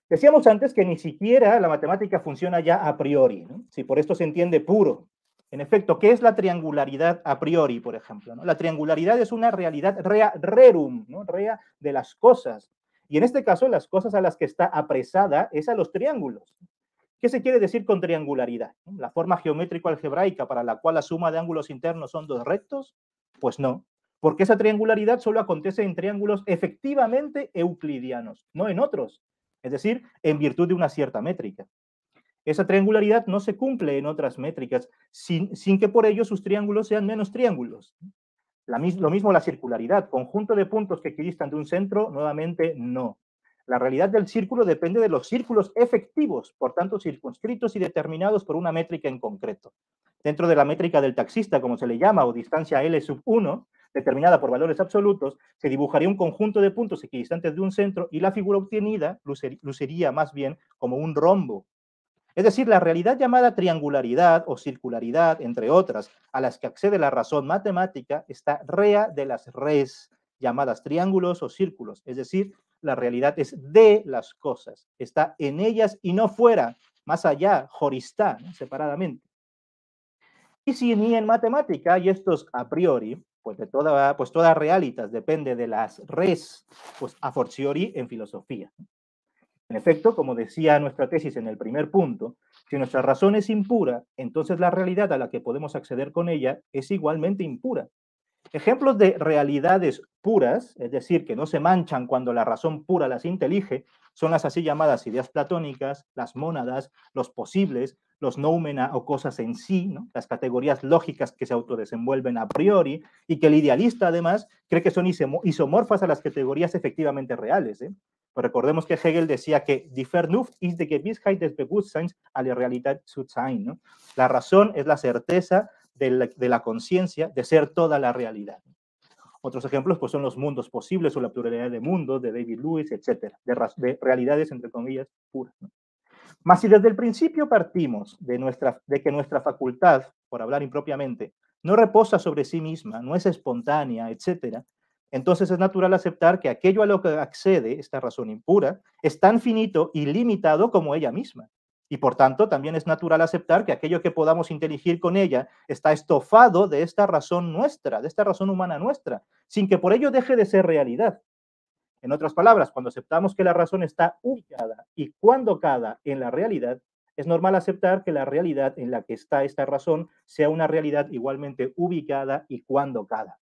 Decíamos antes que ni siquiera la matemática funciona ya a priori, ¿no? si por esto se entiende puro, en efecto, ¿qué es la triangularidad a priori, por ejemplo? La triangularidad es una realidad rea rerum, rea de las cosas. Y en este caso, las cosas a las que está apresada es a los triángulos. ¿Qué se quiere decir con triangularidad? ¿La forma geométrico-algebraica para la cual la suma de ángulos internos son dos rectos? Pues no, porque esa triangularidad solo acontece en triángulos efectivamente euclidianos, no en otros, es decir, en virtud de una cierta métrica. Esa triangularidad no se cumple en otras métricas sin, sin que por ello sus triángulos sean menos triángulos. Lo mismo la circularidad, conjunto de puntos que equidistan de un centro, nuevamente no. La realidad del círculo depende de los círculos efectivos, por tanto circunscritos y determinados por una métrica en concreto. Dentro de la métrica del taxista, como se le llama, o distancia L sub 1, determinada por valores absolutos, se dibujaría un conjunto de puntos equidistantes de un centro y la figura obtenida lucería más bien como un rombo. Es decir, la realidad llamada triangularidad o circularidad, entre otras, a las que accede la razón matemática, está rea de las res, llamadas triángulos o círculos. Es decir, la realidad es de las cosas, está en ellas y no fuera, más allá, joristá, separadamente. Y si ni en matemática y estos a priori, pues de toda, pues toda realitas depende de las res, pues a fortiori en filosofía. En efecto, como decía nuestra tesis en el primer punto, si nuestra razón es impura, entonces la realidad a la que podemos acceder con ella es igualmente impura. Ejemplos de realidades puras, es decir, que no se manchan cuando la razón pura las intelige, son las así llamadas ideas platónicas, las mónadas, los posibles, los noumena o cosas en sí, las categorías lógicas que se autodesenvuelven a priori y que el idealista además cree que son isomorfas a las categorías efectivamente reales. ¿eh? Pues recordemos que Hegel decía que die Vernunft ist die Gewissheit des Bewusstseins a la Realität zu sein. ¿no? La razón es la certeza de la, conciencia de ser toda la realidad. Otros ejemplos pues, son los mundos posibles o la pluralidad de mundos de David Lewis, etcétera, de, realidades, entre comillas, puras. ¿no? Mas si desde el principio partimos de, nuestra, de que nuestra facultad, por hablar impropiamente, no reposa sobre sí misma, no es espontánea, etcétera, entonces es natural aceptar que aquello a lo que accede esta razón impura es tan finito y limitado como ella misma. Y por tanto, también es natural aceptar que aquello que podamos inteligir con ella está estofado de esta razón nuestra, de esta razón humana nuestra, sin que por ello deje de ser realidad. En otras palabras, cuando aceptamos que la razón está ubicada y cuando cada en la realidad, es normal aceptar que la realidad en la que está esta razón sea una realidad igualmente ubicada y cuando cada.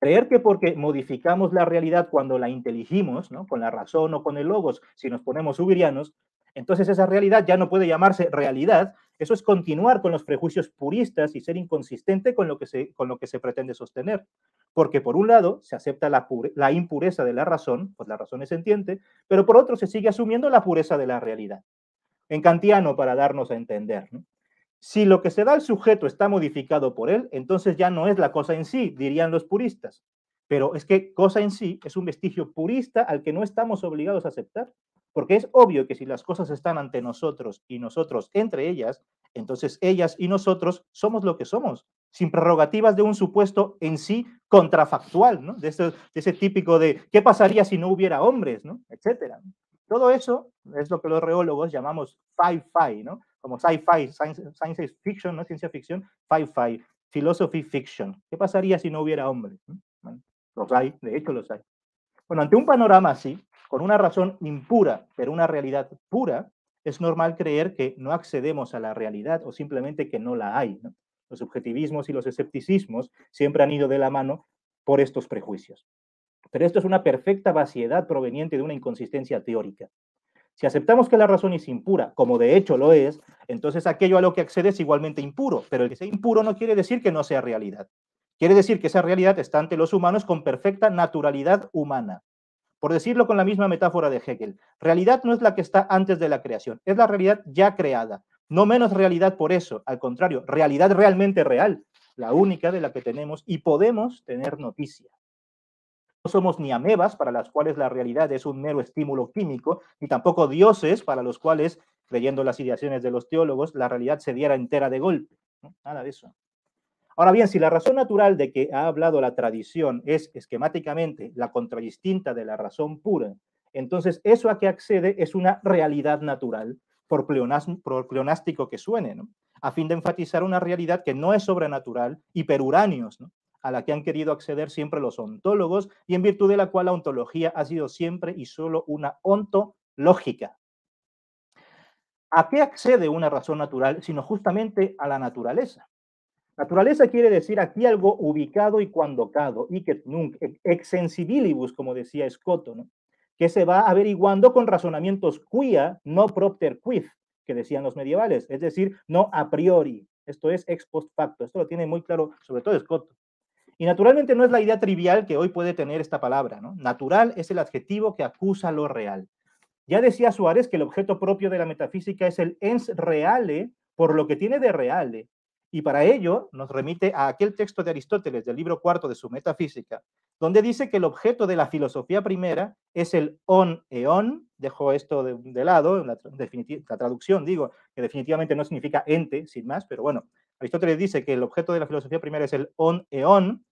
Creer que porque modificamos la realidad cuando la inteligimos, ¿no? con la razón o con el logos, si nos ponemos ubirianos, entonces esa realidad ya no puede llamarse realidad. Eso es continuar con los prejuicios puristas y ser inconsistente con lo que se, con lo que se pretende sostener. Porque por un lado se acepta la, impureza de la razón, pues la razón es sentiente, pero por otro se sigue asumiendo la pureza de la realidad. En kantiano, para darnos a entender. Si lo que se da al sujeto está modificado por él, entonces ya no es la cosa en sí, dirían los puristas. Pero es que cosa en sí es un vestigio purista al que no estamos obligados a aceptar. Porque es obvio que si las cosas están ante nosotros y nosotros entre ellas, entonces ellas y nosotros somos lo que somos, sin prerrogativas de un supuesto en sí contrafactual, ¿no? De, ese, típico de ¿qué pasaría si no hubiera hombres? ¿no? Etcétera. Todo eso es lo que los reólogos llamamos sci-fi, ¿no? Como sci-fi, science, fiction, ¿no? Ciencia ficción, sci-fi, philosophy fiction. ¿Qué pasaría si no hubiera hombres? Los hay, de hecho los hay. Bueno, ante un panorama así, con una razón impura, pero una realidad pura, es normal creer que no accedemos a la realidad o simplemente que no la hay. Los subjetivismos y los escepticismos siempre han ido de la mano por estos prejuicios. Pero esto es una perfecta vaciedad proveniente de una inconsistencia teórica. Si aceptamos que la razón es impura, como de hecho lo es, entonces aquello a lo que accede es igualmente impuro, pero el que sea impuro no quiere decir que no sea realidad. Quiere decir que esa realidad está ante los humanos con perfecta naturalidad humana. Por decirlo con la misma metáfora de Hegel, realidad no es la que está antes de la creación, es la realidad ya creada. No menos realidad por eso, al contrario, realidad realmente real, la única de la que tenemos y podemos tener noticia. No somos ni amebas para las cuales la realidad es un mero estímulo químico, ni tampoco dioses para los cuales, creyendo las ideaciones de los teólogos, la realidad se diera entera de golpe. Nada de eso. Ahora bien, si la razón natural de que ha hablado la tradición es esquemáticamente la contradistinta de la razón pura, entonces eso a que accede es una realidad natural, por, pleonástico que suene, a fin de enfatizar una realidad que no es sobrenatural, hiperuráneos, ¿no? a la que han querido acceder siempre los ontólogos y en virtud de la cual la ontología ha sido siempre y solo una ontológica. ¿A qué accede una razón natural sino justamente a la naturaleza? Naturaleza quiere decir aquí algo ubicado y cuandocado, que nunc, exsensibilibus, como decía Escoto, ¿no? que se va averiguando con razonamientos quia, no propter quid, que decían los medievales, es decir, no a priori, esto es ex post facto, esto lo tiene muy claro, sobre todo Scott. Y naturalmente no es la idea trivial que hoy puede tener esta palabra, ¿no? Natural es el adjetivo que acusa lo real. Ya decía Suárez que el objeto propio de la metafísica es el ens reale, por lo que tiene de reale, y para ello nos remite a aquel texto de Aristóteles del libro cuarto de su Metafísica, donde dice que el objeto de la filosofía primera es el on eon, dejo esto de, lado, la, traducción digo, que definitivamente no significa ente, sin más, pero bueno, Aristóteles dice que el objeto de la filosofía primera es el on eon,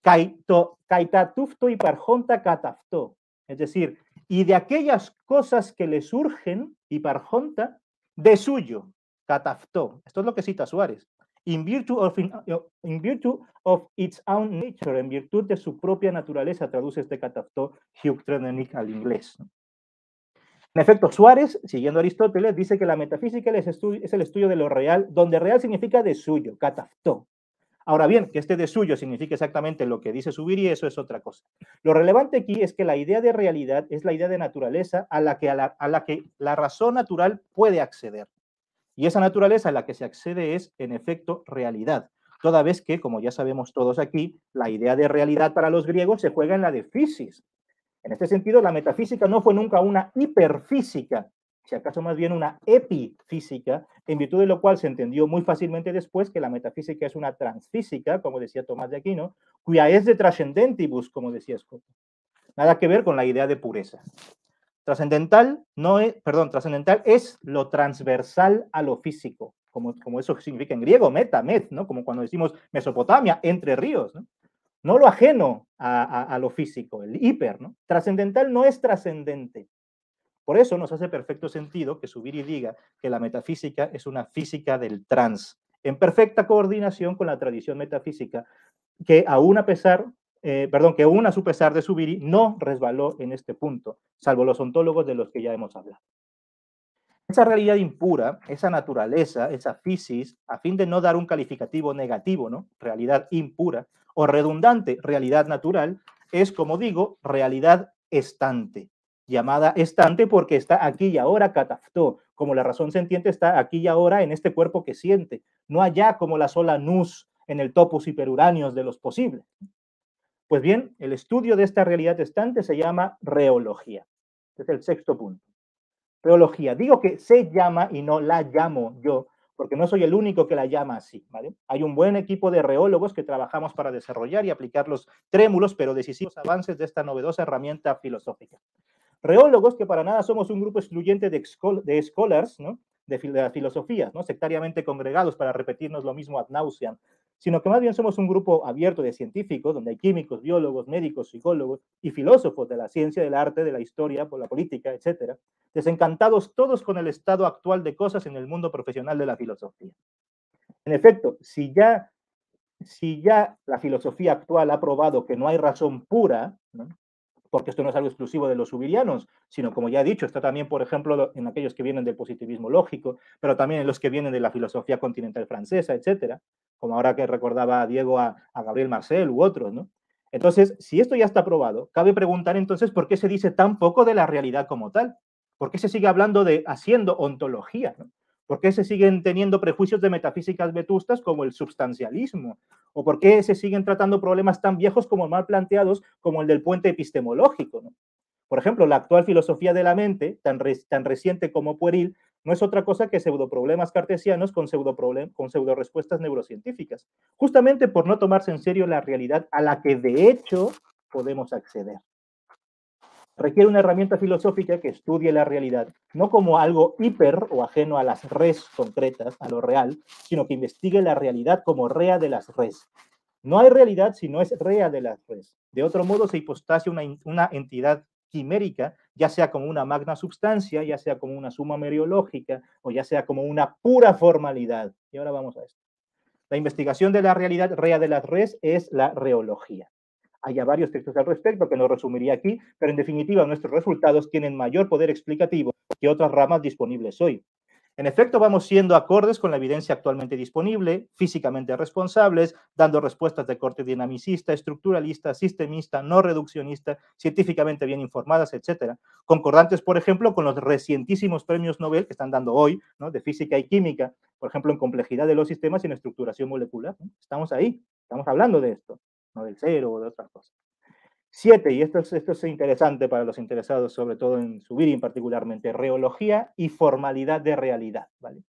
kaito, kaitatufto y parjonta katafto, es decir, y de aquellas cosas que le surgen, y parjonta, de suyo, katafto. Esto es lo que cita Suárez in virtue of, in, virtue of its own nature, en virtud de su propia naturaleza, traduce este catafto Hugh al inglés. En efecto, Suárez, siguiendo Aristóteles, dice que la metafísica es, el estudio de lo real, donde real significa de suyo, catafto. Ahora bien, que este de suyo signifique exactamente lo que dice Subiri, eso es otra cosa. Lo relevante aquí es que la idea de realidad es la idea de naturaleza a la que, a la que la razón natural puede acceder. Y esa naturaleza a la que se accede es, en efecto, realidad. Toda vez que, como ya sabemos todos aquí, la idea de realidad para los griegos se juega en la de physis. En este sentido, la metafísica no fue nunca una hiperfísica, si acaso más bien una epifísica, en virtud de lo cual se entendió muy fácilmente después que la metafísica es una transfísica, como decía Tomás de Aquino, cuya es de trascendentibus, como decía Scott. Nada que ver con la idea de pureza. Trascendental no es, perdón, trascendental es lo transversal a lo físico, como, como eso significa en griego, meta, met, ¿no? Como cuando decimos Mesopotamia, entre ríos, ¿no? Lo ajeno a, a, lo físico, el hiper, ¿no? Trascendental no es trascendente. Por eso nos hace perfecto sentido que Subiri diga que la metafísica es una física del trans, en perfecta coordinación con la tradición metafísica, que aún a pesar eh, perdón, que aún a su pesar de Subiri no resbaló en este punto, salvo los ontólogos de los que ya hemos hablado. Esa realidad impura, esa naturaleza, esa fisis, a fin de no dar un calificativo negativo, ¿no? Realidad impura o redundante, realidad natural, es, como digo, realidad estante, llamada estante porque está aquí y ahora cataftó, como la razón sentiente está aquí y ahora en este cuerpo que siente, no allá como la sola nus en el topos hiperuráneos de los posibles. Pues bien, el estudio de esta realidad estante se llama reología. Este es el sexto punto. Reología. Digo que se llama y no la llamo yo, porque no soy el único que la llama así. Hay un buen equipo de reólogos que trabajamos para desarrollar y aplicar los trémulos pero decisivos avances de esta novedosa herramienta filosófica. Reólogos que para nada somos un grupo excluyente de, de scholars, ¿no? de, de filosofía, ¿no? sectariamente congregados para repetirnos lo mismo ad nauseam, sino que más bien somos un grupo abierto de científicos, donde hay químicos, biólogos, médicos, psicólogos y filósofos de la ciencia, del arte, de la historia, por la política, etcétera, desencantados todos con el estado actual de cosas en el mundo profesional de la filosofía. En efecto, si ya, si ya la filosofía actual ha probado que no hay razón pura, porque esto no es algo exclusivo de los subirianos, sino como ya he dicho, está también, por ejemplo, en aquellos que vienen del positivismo lógico, pero también en los que vienen de la filosofía continental francesa, etcétera como ahora que recordaba a Diego a, Gabriel Marcel u otros, ¿no? Entonces, si esto ya está probado, cabe preguntar entonces por qué se dice tan poco de la realidad como tal. ¿Por qué se sigue hablando de haciendo ontología? ¿Por qué se siguen teniendo prejuicios de metafísicas vetustas como el substancialismo? ¿O por qué se siguen tratando problemas tan viejos como mal planteados como el del puente epistemológico? Por ejemplo, la actual filosofía de la mente, tan, tan reciente como pueril, no es otra cosa que pseudoproblemas cartesianos con pseudo, con neurocientíficas, justamente por no tomarse en serio la realidad a la que de hecho podemos acceder. Requiere una herramienta filosófica que estudie la realidad, no como algo hiper o ajeno a las res concretas, a lo real, sino que investigue la realidad como rea de las res. No hay realidad si no es rea de las res. De otro modo, se hipostasia una, una entidad quimérica, ya sea como una magna substancia, ya sea como una suma meriológica o ya sea como una pura formalidad. Y ahora vamos a esto. La investigación de la realidad rea de las res es la reología. Hay varios textos al respecto que no resumiría aquí, pero en definitiva nuestros resultados tienen mayor poder explicativo que otras ramas disponibles hoy. En efecto, vamos siendo acordes con la evidencia actualmente disponible, físicamente responsables, dando respuestas de corte dinamicista, estructuralista, sistemista, no reduccionista, científicamente bien informadas, etcétera. Concordantes, por ejemplo, con los recientísimos premios Nobel que están dando hoy, ¿no? de física y química, por ejemplo, en complejidad de los sistemas y en estructuración molecular. Estamos ahí, estamos hablando de esto, no del cero o de otras cosas. Siete, y esto es, esto es interesante para los interesados, sobre todo en Subirin particularmente, reología y formalidad de realidad. ¿vale?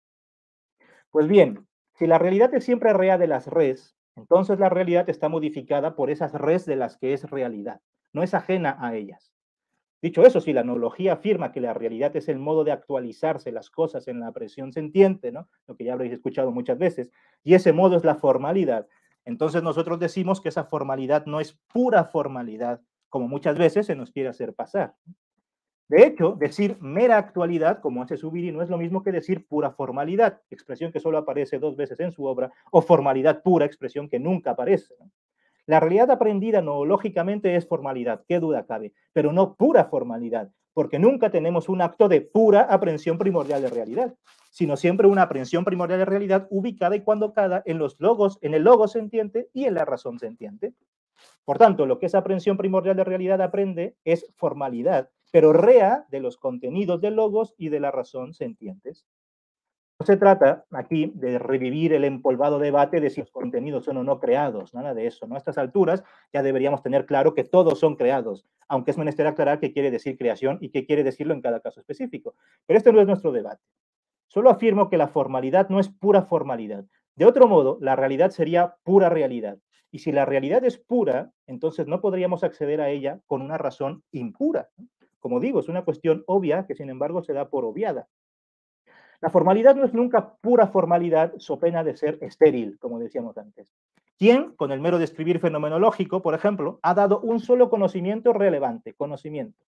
Pues bien, si la realidad es siempre real de las res, entonces la realidad está modificada por esas res de las que es realidad, no es ajena a ellas. Dicho eso, si la neología afirma que la realidad es el modo de actualizarse las cosas en la presión sentiente, ¿no? lo que ya habréis escuchado muchas veces, y ese modo es la formalidad, entonces nosotros decimos que esa formalidad no es pura formalidad, como muchas veces se nos quiere hacer pasar. De hecho, decir mera actualidad, como hace Subiri, no es lo mismo que decir pura formalidad, expresión que solo aparece dos veces en su obra, o formalidad pura, expresión que nunca aparece. La realidad aprendida noológicamente es formalidad, qué duda cabe, pero no pura formalidad, porque nunca tenemos un acto de pura aprehensión primordial de realidad sino siempre una aprehensión primordial de realidad ubicada y cuando cada en los logos, en el logo sentiente y en la razón sentiente. Por tanto, lo que esa aprehensión primordial de realidad aprende es formalidad, pero rea de los contenidos de logos y de la razón sentientes. No se trata aquí de revivir el empolvado debate de si los contenidos son o no creados, nada de eso. ¿no? A estas alturas ya deberíamos tener claro que todos son creados, aunque es menester aclarar qué quiere decir creación y qué quiere decirlo en cada caso específico. Pero este no es nuestro debate. Solo afirmo que la formalidad no es pura formalidad. De otro modo, la realidad sería pura realidad. Y si la realidad es pura, entonces no podríamos acceder a ella con una razón impura. Como digo, es una cuestión obvia que sin embargo se da por obviada. La formalidad no es nunca pura formalidad, so pena de ser estéril, como decíamos antes. ¿Quién, con el mero describir fenomenológico, por ejemplo, ha dado un solo conocimiento relevante, conocimiento.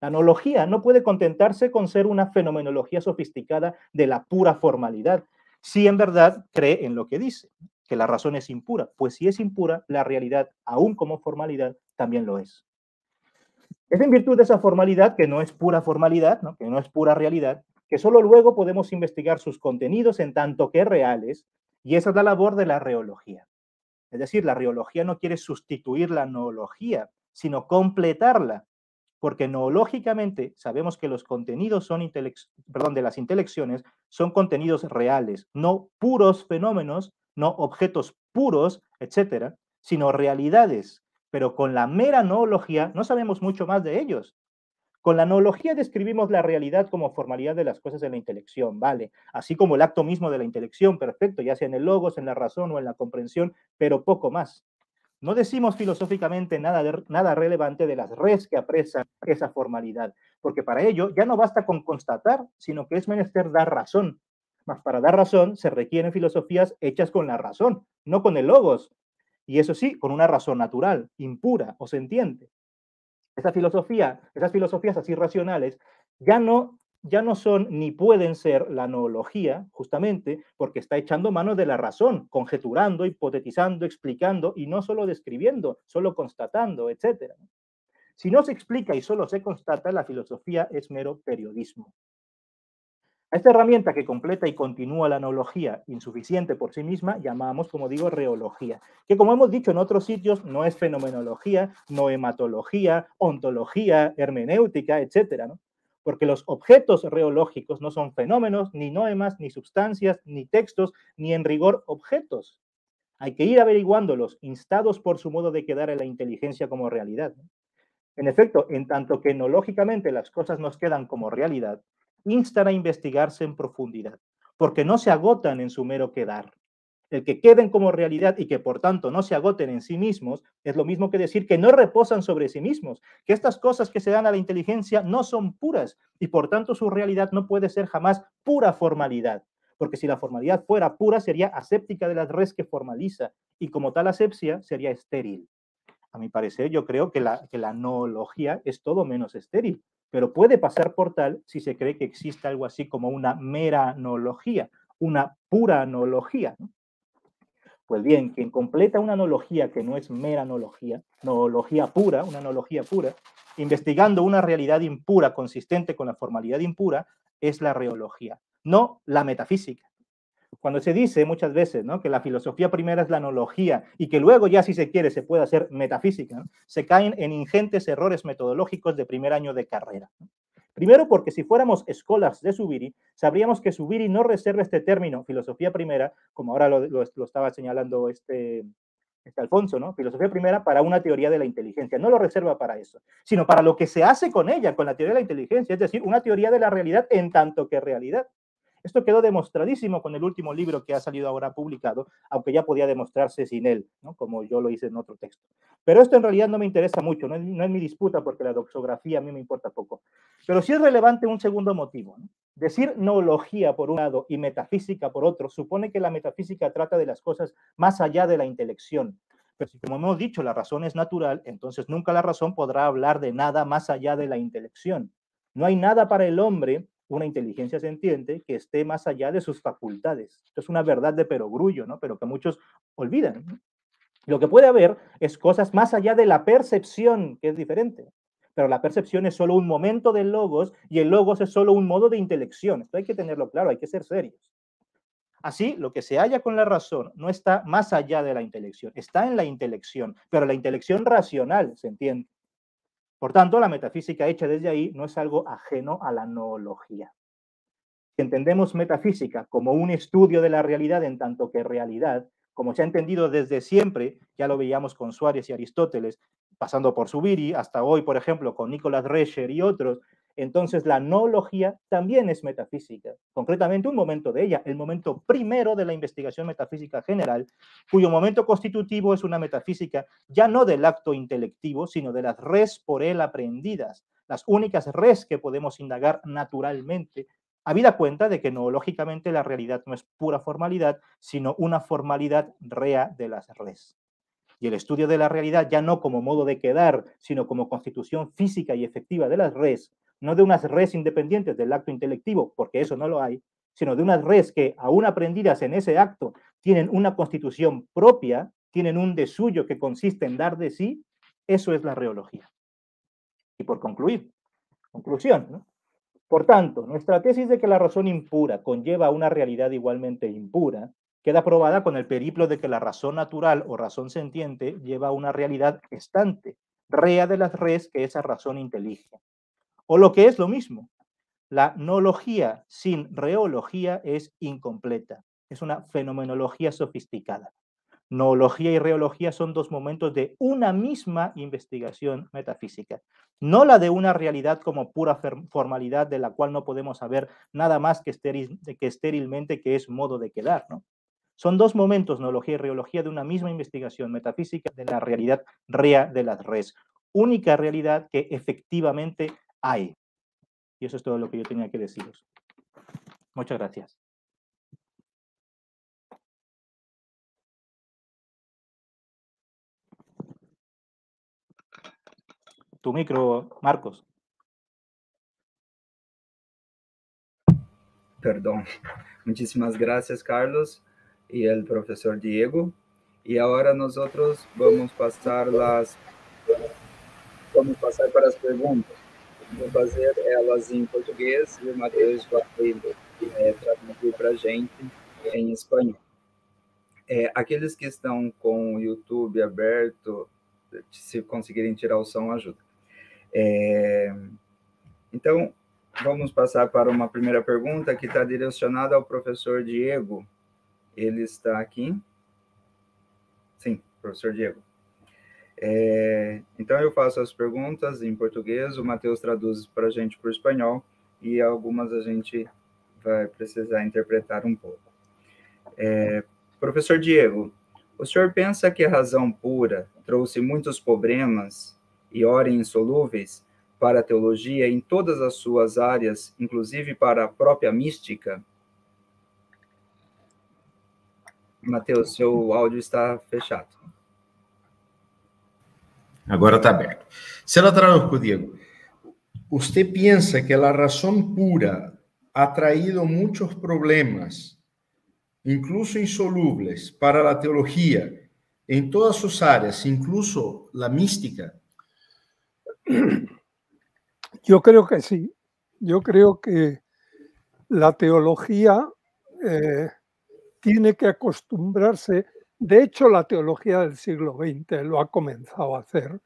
La analogía no puede contentarse con ser una fenomenología sofisticada de la pura formalidad, si en verdad cree en lo que dice, que la razón es impura, pues si es impura, la realidad, aún como formalidad, también lo es. Es en virtud de esa formalidad, que no es pura formalidad, que no es pura realidad, que solo luego podemos investigar sus contenidos en tanto que reales, y esa es la labor de la reología. Es decir, la reología no quiere sustituir la noología, sino completarla porque noológicamente sabemos que los contenidos son perdón, de las intelecciones son contenidos reales, no puros fenómenos, no objetos puros, etcétera, sino realidades. Pero con la mera noología no sabemos mucho más de ellos. Con la noología describimos la realidad como formalidad de las cosas de la intelección, ¿vale? Así como el acto mismo de la intelección, perfecto, ya sea en el logos, en la razón o en la comprensión, pero poco más. No decimos filosóficamente nada, nada relevante de las redes que apresan esa formalidad, porque para ello ya no basta con constatar, sino que es menester dar razón. Mas para dar razón se requieren filosofías hechas con la razón, no con el logos, y eso sí, con una razón natural, impura o sentiente. Esa filosofía, esas filosofías así racionales ya no ya no son ni pueden ser la noología, justamente porque está echando mano de la razón, conjeturando, hipotetizando, explicando y no solo describiendo, solo constatando, etc. Si no se explica y solo se constata, la filosofía es mero periodismo. Esta herramienta que completa y continúa la noología insuficiente por sí misma, llamamos, como digo, reología, que como hemos dicho en otros sitios, no es fenomenología, no hematología, ontología, hermenéutica, etc porque los objetos reológicos no son fenómenos, ni noemas, ni sustancias, ni textos, ni en rigor objetos. Hay que ir averiguándolos, instados por su modo de quedar en la inteligencia como realidad. En efecto, en tanto que lógicamente las cosas nos quedan como realidad, instan a investigarse en profundidad, porque no se agotan en su mero quedar el que queden como realidad y que por tanto no se agoten en sí mismos, es lo mismo que decir que no reposan sobre sí mismos, que estas cosas que se dan a la inteligencia no son puras y por tanto su realidad no puede ser jamás pura formalidad, porque si la formalidad fuera pura sería aséptica de las res que formaliza y como tal asepsia sería estéril. A mi parecer, yo creo que la, que la noología es todo menos estéril, pero puede pasar por tal si se cree que existe algo así como una mera noología, una pura noología. ¿no? Pues bien, quien completa una analogía que no es mera analogía, noología pura, una analogía pura, investigando una realidad impura consistente con la formalidad impura, es la reología. no la metafísica. Cuando se dice muchas veces ¿no? que la filosofía primera es la analogía y que luego ya si se quiere se puede hacer metafísica, se caen en ingentes errores metodológicos de primer año de carrera. Primero porque si fuéramos escolas de Subiri, sabríamos que Subiri no reserva este término, filosofía primera, como ahora lo, estaba señalando este, este Alfonso, ¿no? Filosofía primera para una teoría de la inteligencia. No lo reserva para eso, sino para lo que se hace con ella, con la teoría de la inteligencia, es decir, una teoría de la realidad en tanto que realidad. Esto quedó demostradísimo con el último libro que ha salido ahora publicado, aunque ya podía demostrarse sin él, ¿no? como yo lo hice en otro texto. Pero esto en realidad no me interesa mucho, no es, mi disputa porque la doxografía a mí me importa poco. Pero sí es relevante un segundo motivo. Decir noología por un lado y metafísica por otro supone que la metafísica trata de las cosas más allá de la intelección. Pero si, como hemos dicho, la razón es natural, entonces nunca la razón podrá hablar de nada más allá de la intelección. No hay nada para el hombre una inteligencia sentiente que esté más allá de sus facultades. Esto es una verdad de perogrullo, ¿no? Pero que muchos olvidan. Lo que puede haber es cosas más allá de la percepción, que es diferente. Pero la percepción es solo un momento del logos y el logos es solo un modo de intelección. Esto hay que tenerlo claro, hay que ser serios. Así, lo que se halla con la razón no está más allá de la intelección, está en la intelección, pero la intelección racional, ¿se entiende? Por tanto, la metafísica hecha desde ahí no es algo ajeno a la noología. Si entendemos metafísica como un estudio de la realidad en tanto que realidad, como se ha entendido desde siempre, ya lo veíamos con Suárez y Aristóteles, pasando por Subiri, hasta hoy, por ejemplo, con Nicolás Rescher y otros, entonces la noología también es metafísica, concretamente un momento de ella, el momento primero de la investigación metafísica general, cuyo momento constitutivo es una metafísica ya no del acto intelectivo, sino de las res por él aprendidas, las únicas res que podemos indagar naturalmente, habida cuenta de que noológicamente la realidad no es pura formalidad, sino una formalidad rea de las res. Y el estudio de la realidad ya no como modo de quedar, sino como constitución física y efectiva de las res, no de unas redes independientes del acto intelectivo, porque eso no lo hay, sino de unas redes que, aún aprendidas en ese acto, tienen una constitución propia, tienen un de suyo que consiste en dar de sí, eso es la reología. Y por concluir, conclusión, Por tanto, nuestra tesis de que la razón impura conlleva una realidad igualmente impura queda probada con el periplo de que la razón natural o razón sentiente lleva a una realidad estante, rea de las redes que esa razón intelige. O lo que es lo mismo, la nología sin reología es incompleta, es una fenomenología sofisticada. Noología y reología son dos momentos de una misma investigación metafísica, no la de una realidad como pura formalidad de la cual no podemos saber nada más que, estérilmente que es modo de quedar. ¿no? Son dos momentos, noología y reología, de una misma investigación metafísica de la realidad rea de las res, única realidad que efectivamente hay. Y eso es todo lo que yo tenía que deciros. Muchas gracias. Tu micro, Marcos. Perdón. Muchísimas gracias, Carlos, y el profesor Diego. Y ahora nosotros vamos a pasar las vamos a pasar para las preguntas. Vou fazer elas em português e o Matheus vai é, traduzir para a gente em espanhol. É, aqueles que estão com o YouTube aberto, se conseguirem tirar o som, ajuda. É, então, vamos passar para uma primeira pergunta que está direcionada ao professor Diego. Ele está aqui. Sim, professor Diego. É, então, eu faço as perguntas em português, o Matheus traduz para a gente para o espanhol, e algumas a gente vai precisar interpretar um pouco. É, professor Diego, o senhor pensa que a razão pura trouxe muitos problemas e ora insolúveis para a teologia em todas as suas áreas, inclusive para a própria mística? Mateus, seu áudio está fechado. Agora está aberto. Se la traduzco, Diego. ¿Usted piensa que la razón pura ha traído muchos problemas, incluso insolubles, para la teología en todas sus áreas, incluso la mística? Yo creo que sí. Yo creo que la teología eh, tiene que acostumbrarse, de hecho la teología del siglo XX lo ha comenzado a hacer,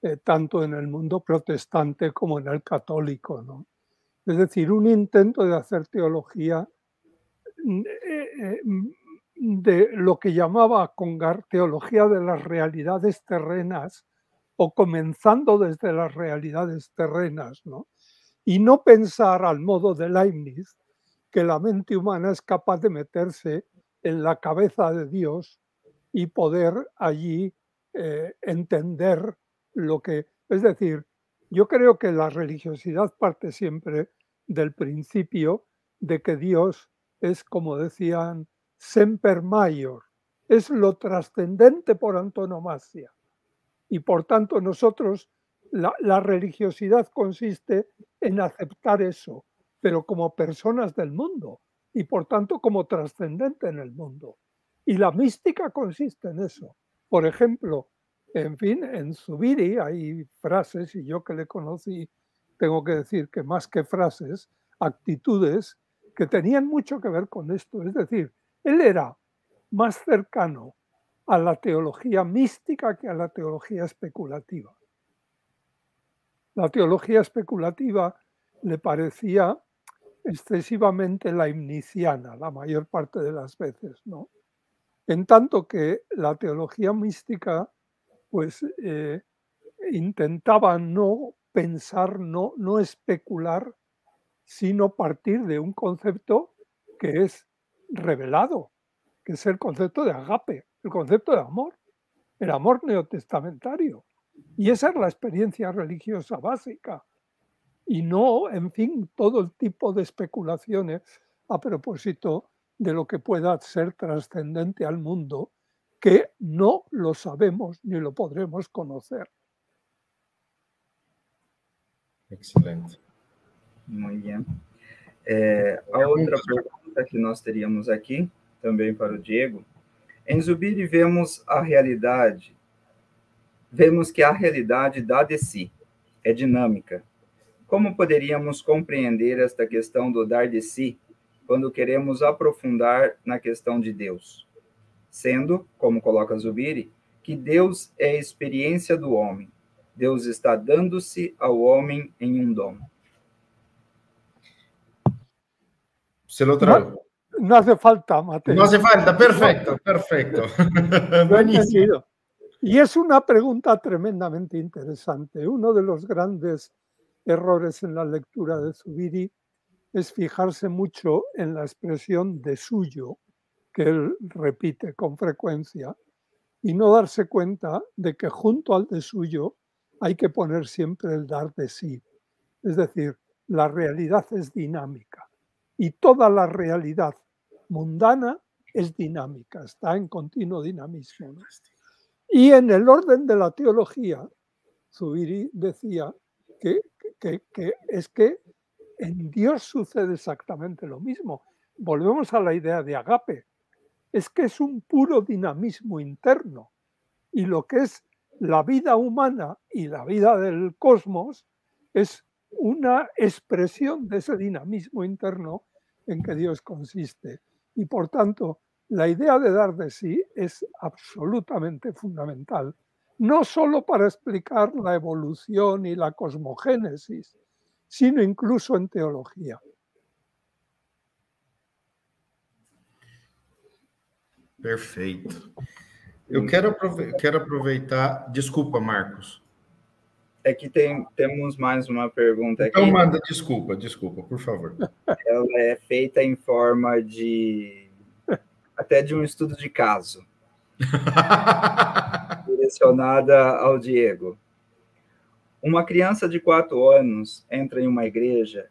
eh, tanto en el mundo protestante como en el católico. Es decir, un intento de hacer teología mm, eh, de lo que llamaba Congar teología de las realidades terrenas o comenzando desde las realidades terrenas, y no pensar al modo de Leibniz que la mente humana es capaz de meterse en la cabeza de Dios y poder allí eh, entender lo que... Es decir, yo creo que la religiosidad parte siempre del principio de que Dios es, como decían, semper mayor, es lo trascendente por antonomasia. Y por tanto nosotros la, religiosidad consiste en aceptar eso, pero como personas del mundo y por tanto como trascendente en el mundo. Y la mística consiste en eso. Por ejemplo, en fin, en Zubiri hay frases, y yo que le conocí, tengo que decir que más que frases, actitudes que tenían mucho que ver con esto. Es decir, él era más cercano a la teología mística que a la teología especulativa. La teología especulativa le parecía excesivamente laimniciana la mayor parte de las veces, ¿no? En tanto que la teología mística, pues, eh, intentaba no pensar, no, no especular, sino partir de un concepto que es revelado, que es el concepto de agape, el concepto de amor, el amor neotestamentario. Y esa es la experiencia religiosa básica. Y no, en fin, todo el tipo de especulaciones a propósito de lo que pueda ser trascendente al mundo, que no lo sabemos ni lo podremos conocer. Excelente. Muy bien. Eh, otra pregunta que nós teríamos aqui, também para o Diego. Em Zubiri vemos a realidade vemos que a realidade dá de si, é dinâmica. Como poderíamos compreender esta questão do dar de si quando queremos aprofundar na questão de Deus? Sendo, como coloca Zubiri, que Deus é a experiência do homem. Deus está dando-se ao homem em um dom. Se lo trago. No, hace falta, Mateo. No hace falta, perfecto, perfecto. Buenísimo. Y es una pregunta tremendamente interesante. Uno de los grandes errores en la lectura de Zubiri es fijarse mucho en la expresión de suyo, que él repite con frecuencia, y no darse cuenta de que junto al de suyo hay que poner siempre el dar de sí. Es decir, la realidad es dinámica y toda la realidad mundana es dinámica, está en continuo dinamismo. Y en el orden de la teología, Zubiri decía que, es que en Dios sucede exactamente lo mismo. Volvemos a la idea de agape. Es que es un puro dinamismo interno. Y lo que es la vida humana y la vida del cosmos es una expresión de ese dinamismo interno en que Dios consiste. Y por tanto, la idea de dar de sí es absolutamente fundamental, no solo para explicar la evolución y la cosmogénesis, sino incluso en teología. Perfeito. Eu quero, quero aproveitar. Desculpa, Marcos. É que tem, temos mais uma pergunta então, aqui. Então, manda, desculpa, desculpa, por favor. Ela é feita em forma de até de um estudo de caso, direcionada ao Diego. Uma criança de quatro anos entra em uma igreja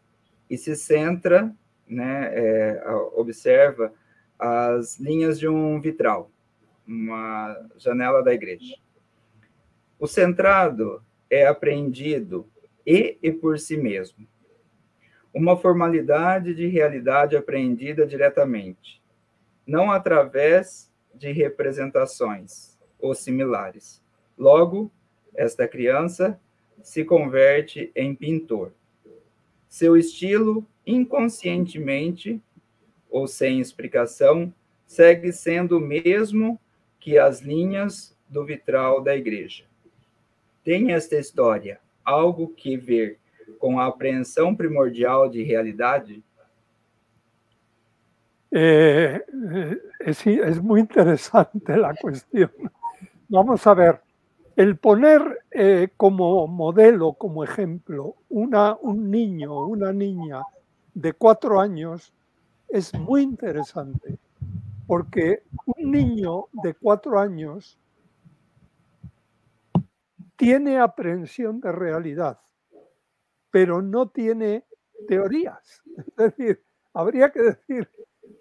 e se centra, né, é, observa as linhas de um vitral, uma janela da igreja. O centrado é apreendido e e por si mesmo. Uma formalidade de realidade apreendida diretamente não através de representações ou similares. Logo, esta criança se converte em pintor. Seu estilo inconscientemente ou sem explicação, segue sendo o mesmo que as linhas do vitral da igreja. Tem esta história algo que ver com a apreensão primordial de realidade? Eh, eh, es, es, muy interesante la cuestión. Vamos a ver, el poner eh, como modelo, como ejemplo, una, un niño o una niña de cuatro años es muy interesante, porque un niño de cuatro años tiene aprehensión de realidad, pero no tiene teorías. Es decir, habría que decir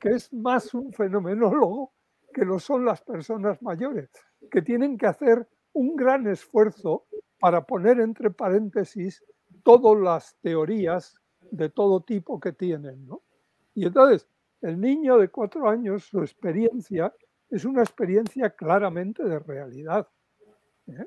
que es más un fenomenólogo que lo son las personas mayores, que tienen que hacer un gran esfuerzo para poner entre paréntesis todas las teorías de todo tipo que tienen. ¿no? Y entonces, el niño de cuatro años, su experiencia es una experiencia claramente de realidad. ¿eh?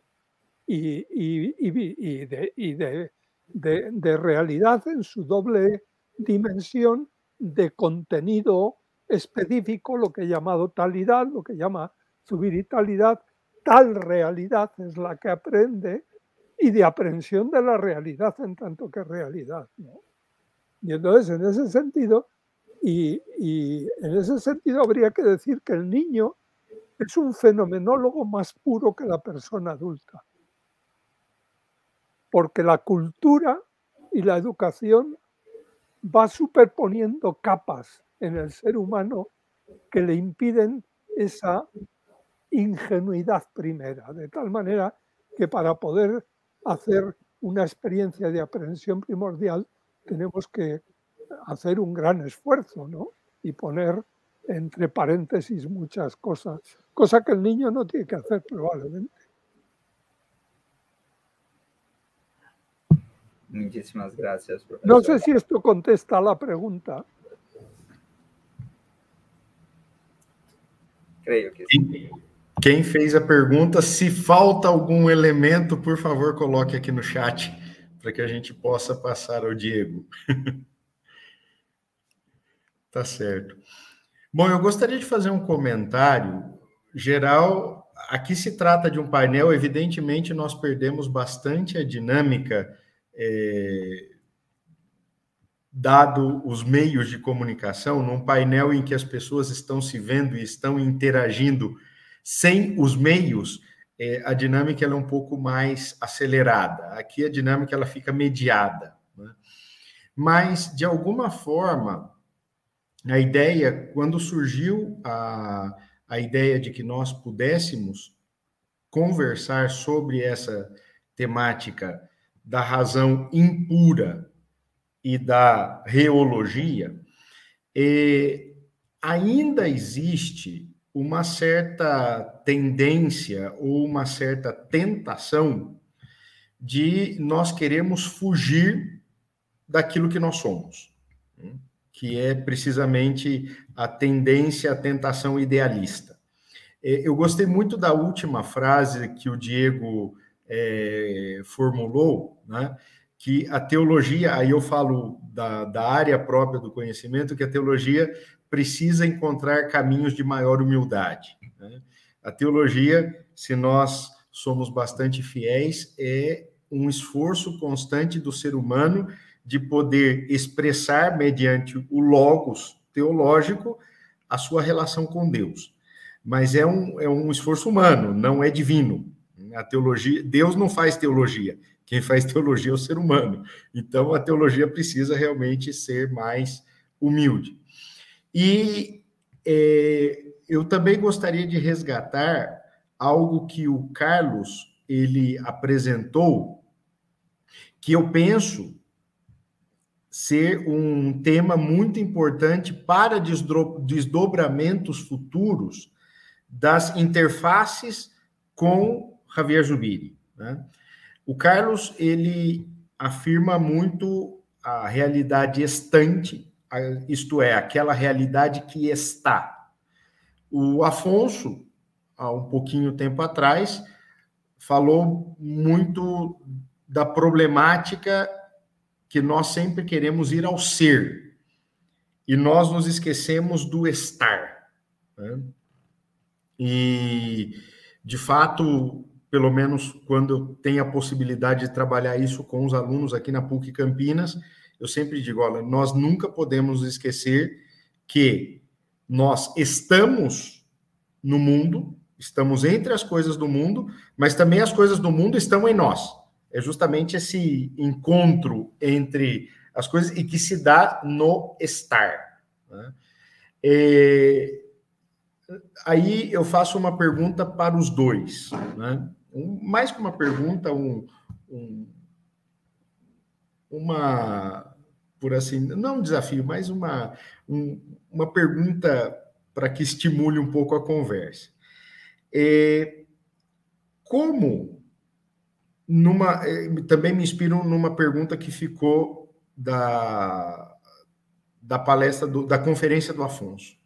Y, y, y, de, de, de, de, realidad en su doble dimensión de contenido específico, lo que he llamado talidad, lo que llama subiritalidad, tal realidad es la que aprende y de aprehensión de la realidad en tanto que realidad. ¿no? Y entonces, en ese sentido, y, y, en ese sentido habría que decir que el niño es un fenomenólogo más puro que la persona adulta. Porque la cultura y la educación va superponiendo capas en el ser humano que le impiden esa ingenuidad primera, de tal manera que para poder hacer una experiencia de aprehensión primordial tenemos que hacer un gran esfuerzo, ¿no? Y poner entre paréntesis muchas cosas, cosa que el niño no tiene que hacer probablemente. Muchísimas gracias. Profesor. No sé si esto contesta a la pregunta. Creio que sim. Quem fez a pergunta, se falta algum elemento, por favor, coloque aqui no chat para que a gente possa passar ao Diego. tá certo. Bom, eu gostaria de fazer um comentário geral. Aqui se trata de um painel, evidentemente, nós perdemos bastante a dinâmica, é, dado os meios de comunicação, num painel em que as pessoas estão se vendo e estão interagindo sem os meios, é, a dinâmica é um pouco mais acelerada. Aqui a dinâmica ela fica mediada. Né? Mas, de alguma forma, a ideia, quando surgiu a, a ideia de que nós pudéssemos conversar sobre essa temática da razão impura e da reologia, é, ainda existe uma certa tendência ou uma certa tentação de nós queremos fugir daquilo que nós somos, né? que é precisamente a tendência, a tentação idealista. É, eu gostei muito da última frase que o Diego é, formulou, né? que a teologia, aí eu falo da, da área própria do conhecimento, que a teologia precisa encontrar caminhos de maior humildade. Né? A teologia, se nós somos bastante fiéis, é um esforço constante do ser humano de poder expressar, mediante o logos teológico, a sua relação com Deus. Mas é um, é um esforço humano, não é divino. A teologia, Deus não faz teologia. Quem faz teologia é o ser humano. Então, a teologia precisa realmente ser mais humilde. E é, eu também gostaria de resgatar algo que o Carlos ele apresentou, que eu penso ser um tema muito importante para desdobramentos futuros das interfaces com Javier Zubiri. Né? O Carlos ele afirma muito a realidade estante isto é, aquela realidade que está. O Afonso, há um pouquinho tempo atrás, falou muito da problemática que nós sempre queremos ir ao ser. e nós nos esquecemos do estar. Né? E, de fato, pelo menos quando eu tenho a possibilidade de trabalhar isso com os alunos aqui na PUC Campinas, eu sempre digo: olha, nós nunca podemos esquecer que nós estamos no mundo, estamos entre as coisas do mundo, mas também as coisas do mundo estão em nós. É justamente esse encontro entre as coisas e que se dá no estar. Né? Aí eu faço uma pergunta para os dois, né? um, mais que uma pergunta, um, um, uma, por assim, não um desafio, mas uma, um, uma pergunta para que estimule um pouco a conversa. É, como numa é, também me inspiro numa pergunta que ficou da, da palestra do, da conferência do Afonso.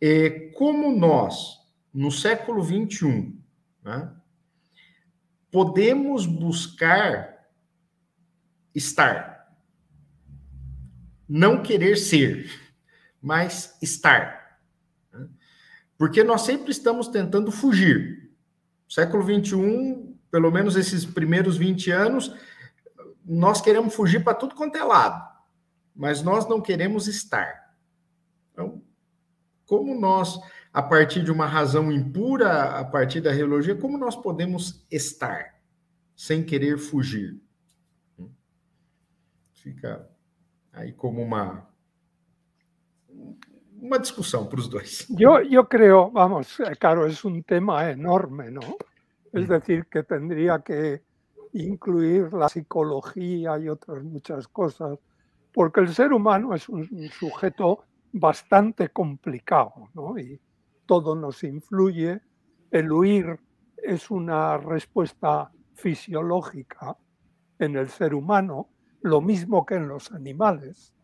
É, como nós, no século 21, né, podemos buscar estar, não querer ser, mas estar. Porque nós sempre estamos tentando fugir. século 21, pelo menos esses primeiros 20 anos, nós queremos fugir para tudo quanto é lado mas nós não queremos estar. Então, como nós, a partir de uma razão impura, a partir da reologia, como nós podemos estar sem querer fugir? Fica aí como uma uma discussão para os dois. Yo, yo creo, vamos, eh, claro, es un tema enorme, ¿no? Es decir, que tendría que incluir la psicología y otras muchas cosas porque el ser humano es un, sujeto bastante complicado ¿no? y todo nos influye. El huir es una respuesta fisiológica en el ser humano, lo mismo que en los animales.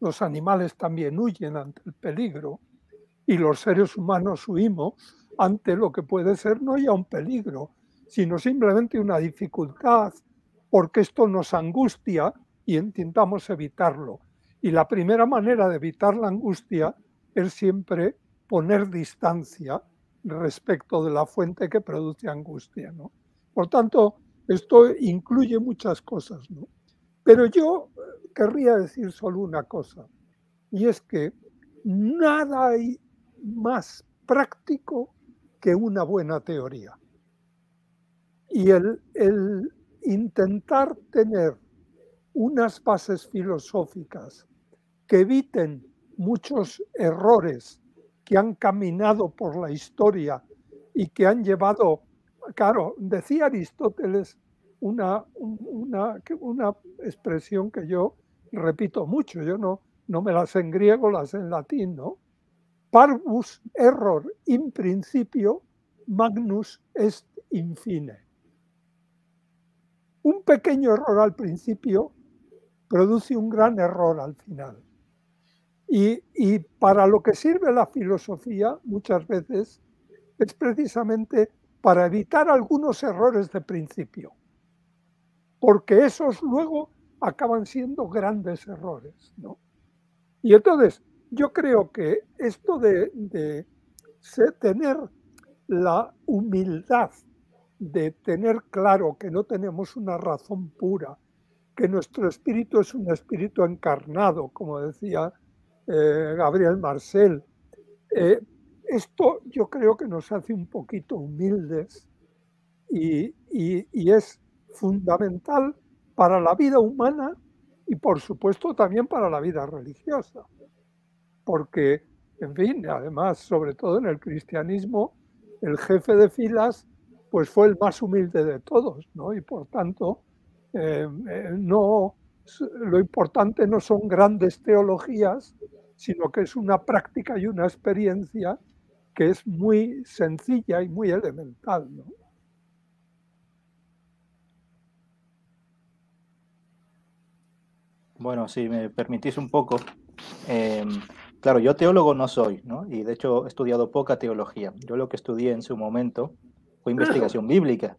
Los animales también huyen ante el peligro y los seres humanos huimos ante lo que puede ser no ya un peligro, sino simplemente una dificultad, porque esto nos angustia y intentamos evitarlo. Y la primera manera de evitar la angustia es siempre poner distancia respecto de la fuente que produce angustia. ¿no? Por tanto, esto incluye muchas cosas. ¿no? Pero yo eh, querría decir solo una cosa, y es que nada hay más práctico que una buena teoría. Y el, el intentar tener unas bases filosóficas que eviten muchos errores que han caminado por la historia y que han llevado, claro, decía Aristóteles una, una, una expresión que yo repito mucho, yo no, no me las en griego, las en latín, ¿no? Parvus error in principio, magnus est infine. Un pequeño error al principio produce un gran error al final. Y, para lo que sirve la filosofía muchas veces es precisamente para evitar algunos errores de principio, porque esos luego acaban siendo grandes errores. ¿no? Y entonces yo creo que esto de, de tener la humildad de tener claro que no tenemos una razón pura, que nuestro espíritu es un espíritu encarnado, como decía eh, Gabriel Marcel. Eh, esto yo creo que nos hace un poquito humildes y, es fundamental para la vida humana y por supuesto también para la vida religiosa. Porque, en fin, además, sobre todo en el cristianismo, el jefe de filas pues fue el más humilde de todos, ¿no? Y por tanto, eh, eh, no, lo importante no son grandes teologías, sino que es una práctica y una experiencia que es muy sencilla y muy elemental. Bueno, si me permitís un poco, em, claro, yo teólogo no soy, ¿no? Y de hecho he estudiado poca teología. Yo lo que estudié en su momento fue investigación bíblica.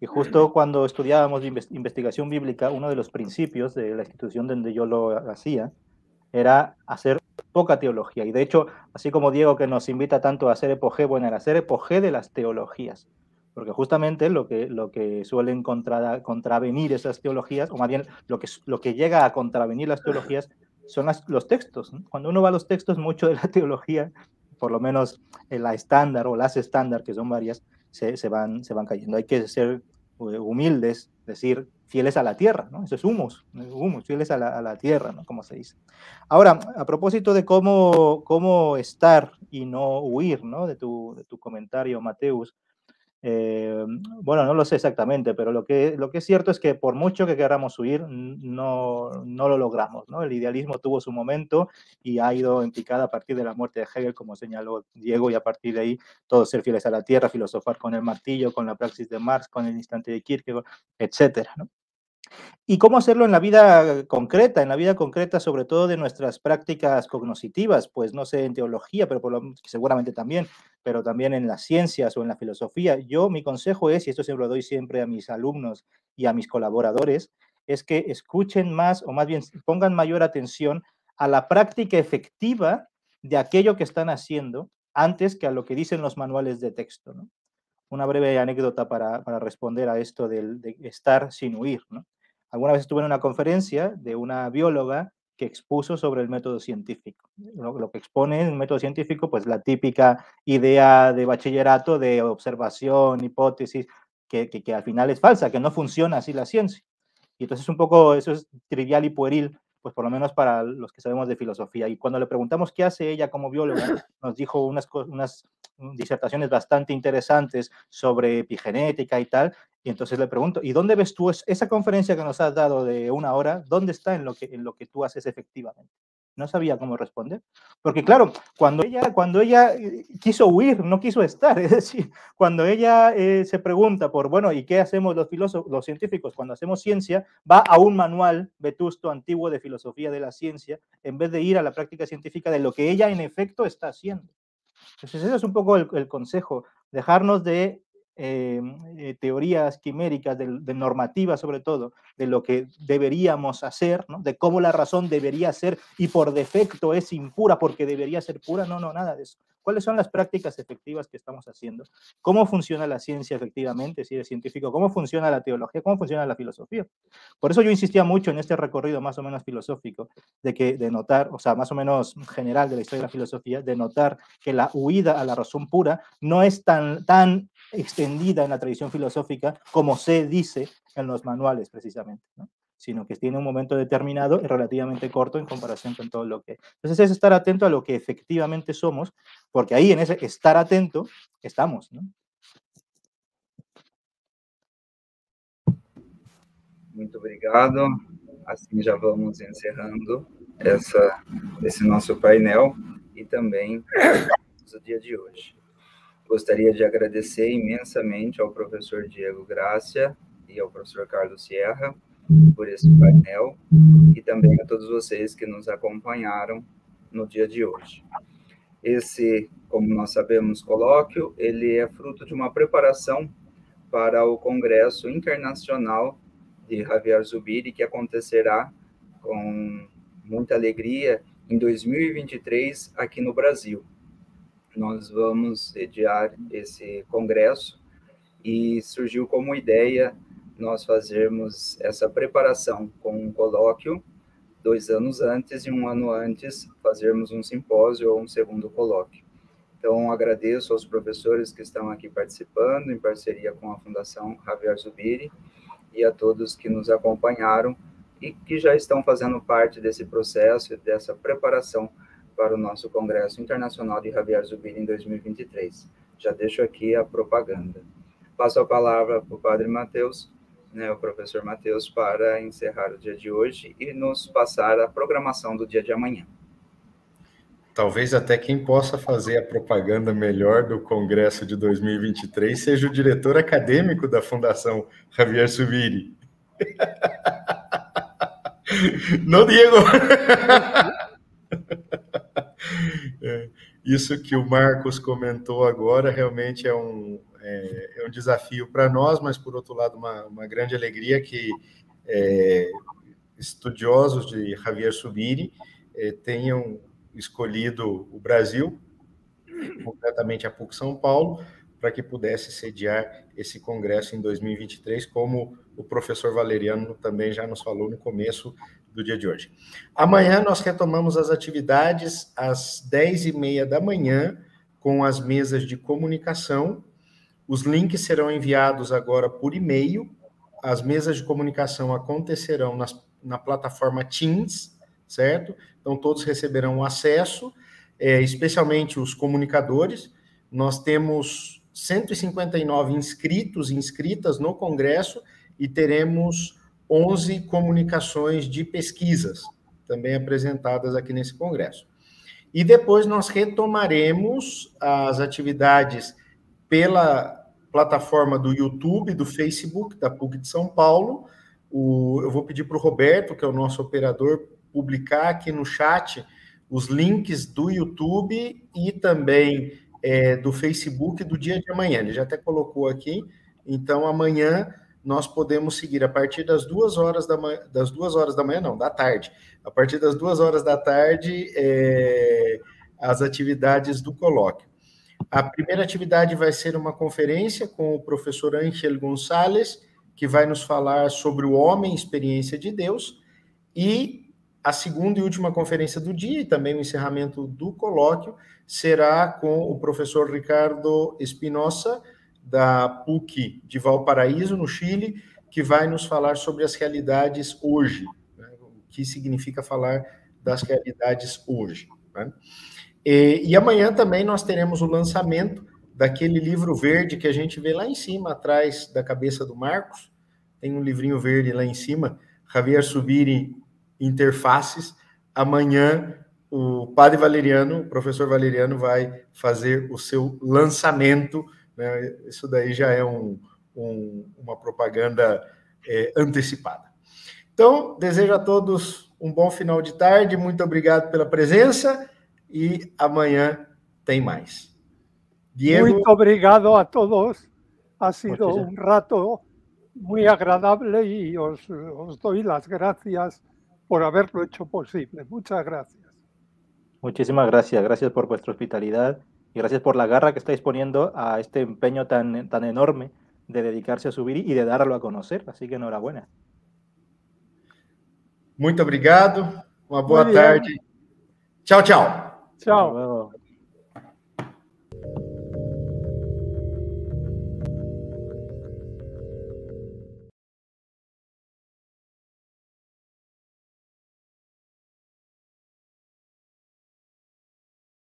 Y justo cuando estudiábamos investigación bíblica, uno de los principios de la institución donde yo lo hacía era hacer poca teología. Y de hecho, así como Diego que nos invita tanto a hacer epogé, bueno, era hacer epogé de las teologías. Porque justamente lo que, lo que suelen contra, contravenir esas teologías, o más bien lo que, lo que llega a contravenir las teologías, son los textos. Cuando uno va a los textos, mucho de la teología, por lo menos la estándar o las estándar, que son varias, se, se, van, se van cayendo. Hay que ser eh, humildes, decir, fieles a la tierra, ¿no? Eso es humus, humus fieles a la, a la, tierra, ¿no? Como se dice. Ahora, a propósito de cómo, cómo estar y no huir, ¿no? De tu, de tu comentario, Mateus, eh, bueno, no lo sé exactamente, pero lo que, lo que es cierto es que por mucho que queramos huir, no, no lo logramos. ¿no? El idealismo tuvo su momento y ha ido en picada a partir de la muerte de Hegel, como señaló Diego, y a partir de ahí todos ser fieles a la tierra, filosofar con el martillo, con la praxis de Marx, con el instante de Kierkegaard. ¿no? ¿Y cómo hacerlo en la vida concreta? En la vida concreta, sobre todo de nuestras prácticas cognoscitivas, pues no sé, en teología, pero por lo, seguramente también, pero también en las ciencias o en la filosofía. Yo, mi consejo es, y esto se lo doy siempre a mis alumnos y a mis colaboradores, es que escuchen más o más bien pongan mayor atención a la práctica efectiva de aquello que están haciendo antes que a lo que dicen los manuales de texto. Una breve anécdota para, para responder a esto del, de estar sin huir. ¿no? Alguna vez estuve en una conferencia de una bióloga que expuso sobre el método científico. Lo, que expone el método científico, pues la típica idea de bachillerato de observación, hipótesis, que, que, que, al final es falsa, que no funciona así la ciencia. Y entonces un poco eso es trivial y pueril, pues por lo menos para los que sabemos de filosofía. Y cuando le preguntamos qué hace ella como bióloga, nos dijo unas, unas disertaciones bastante interesantes sobre epigenética y tal, y entonces le pregunto, ¿y dónde ves tú esa conferencia que nos has dado de una hora? ¿Dónde está en lo que, en lo que tú haces efectivamente? No sabía cómo responder. Porque claro, cuando ella, cuando ella eh, quiso huir, no quiso estar. Es decir, cuando ella eh, se pregunta por, bueno, ¿y qué hacemos los filósofos, los científicos cuando hacemos ciencia? Va a un manual vetusto antiguo de filosofía de la ciencia en vez de ir a la práctica científica de lo que ella en efecto está haciendo. Entonces ese es un poco el, el consejo, dejarnos de Em, eh, teorías quiméricas, de, de, normativa sobre todo, de lo que deberíamos hacer, ¿no? de cómo la razón debería ser y por defecto es impura porque debería ser pura, no, no, nada de eso. ¿Cuáles son las prácticas efectivas que estamos haciendo? ¿Cómo funciona la ciencia efectivamente, si eres científico? ¿Cómo funciona la teología? ¿Cómo funciona la filosofía? Por eso yo insistía mucho en este recorrido más o menos filosófico, de que de notar, o sea, más o menos general de la historia de la filosofía, de notar que la huida a la razón pura no es tan, tan extendida en la tradición filosófica como se dice en los manuales precisamente. ¿no? sino que tiene un momento determinado y relativamente corto en comparación con todo lo que... Entonces es estar atento a lo que efectivamente somos, porque ahí en ese estar atento estamos. ¿no? Muito obrigado. Assim já vamos encerrando essa, esse nosso painel e também o dia de hoje. Gostaria de agradecer imensamente ao professor Diego Grácia e ao professor Carlos Sierra por esse painel e também a todos vocês que nos acompanharam no dia de hoje. Esse, como nós sabemos, colóquio, ele é fruto de uma preparação para o Congresso Internacional de Javier Zubiri, que acontecerá com muita alegria em 2023 aqui no Brasil. Nós vamos sediar esse congresso e surgiu como ideia nós fazermos essa preparação com um colóquio dois anos antes e um ano antes fazermos um simpósio ou um segundo colóquio. Então, agradeço aos professores que estão aqui participando, em parceria com a Fundação Javier Zubiri, e a todos que nos acompanharam e que já estão fazendo parte desse processo e dessa preparação para o nosso Congresso Internacional de Javier Zubiri em 2023. Já deixo aqui a propaganda. Passo a palavra para o Padre Mateus né, o professor Matheus, para encerrar o dia de hoje e nos passar a programação do dia de amanhã. Talvez até quem possa fazer a propaganda melhor do Congresso de 2023 seja o diretor acadêmico da Fundação Javier Subiri. Não, Diego! É, isso que o Marcos comentou agora realmente é um, é, é um desafio para nós, mas por outro lado, uma, uma grande alegria que é, estudiosos de Javier Subiri eh, tenham escolhido o Brasil, concretamente a PUC São Paulo, para que pudesse sediar esse congresso em 2023, como o professor Valeriano também já nos falou no começo do dia de hoje. Amanhã nós retomamos as atividades às 10h30 da manhã, com as mesas de comunicação. Os links serão enviados agora por e-mail. As mesas de comunicação acontecerão nas, na plataforma Teams, certo? Então, todos receberão acesso, é, especialmente os comunicadores. Nós temos 159 inscritos e inscritas no Congresso e teremos 11 comunicações de pesquisas também apresentadas aqui nesse congresso. E depois nós retomaremos as atividades pela plataforma do YouTube, do Facebook, da PUC de São Paulo. O, eu vou pedir para o Roberto, que é o nosso operador, publicar aqui no chat os links do YouTube e também é, do Facebook do dia de amanhã. Ele já até colocou aqui. Então, amanhã nós podemos seguir a partir das duas horas da manhã, das duas horas da manhã, não, da tarde. A partir das duas horas da tarde, é, as atividades do colóquio. A primeira atividade vai ser uma conferência com o professor Ángel Gonçalves, que vai nos falar sobre o homem, experiência de Deus, e a segunda e última conferência do dia, e também o encerramento do colóquio, será com o professor Ricardo Espinosa, da PUC de Valparaíso, no Chile, que vai nos falar sobre as realidades hoje, né? o que significa falar das realidades hoje. Né? E, e, amanhã também nós teremos o lançamento daquele livro verde que a gente vê lá em cima, atrás da cabeça do Marcos. Tem um livrinho verde lá em cima, Javier Subiri Interfaces. Amanhã o padre Valeriano, o professor Valeriano, vai fazer o seu lançamento né? Isso daí já é um, um, uma propaganda é, antecipada. Então, desejo a todos um bom final de tarde, muito obrigado pela presença e amanhã tem mais. Diego... Muito obrigado a todos. Ha sido um rato muy agradable y os, os doy las gracias por haberlo hecho posible. Muchas gracias. Muchísimas gracias. Gracias por vuestra hospitalidad y gracias por la garra que estáis poniendo a este empeño tan, tan enorme de dedicarse a subir y de darlo a conocer. Así que enhorabuena. Muito obrigado. Uma boa tarde. Tchau, tchau. Tchau.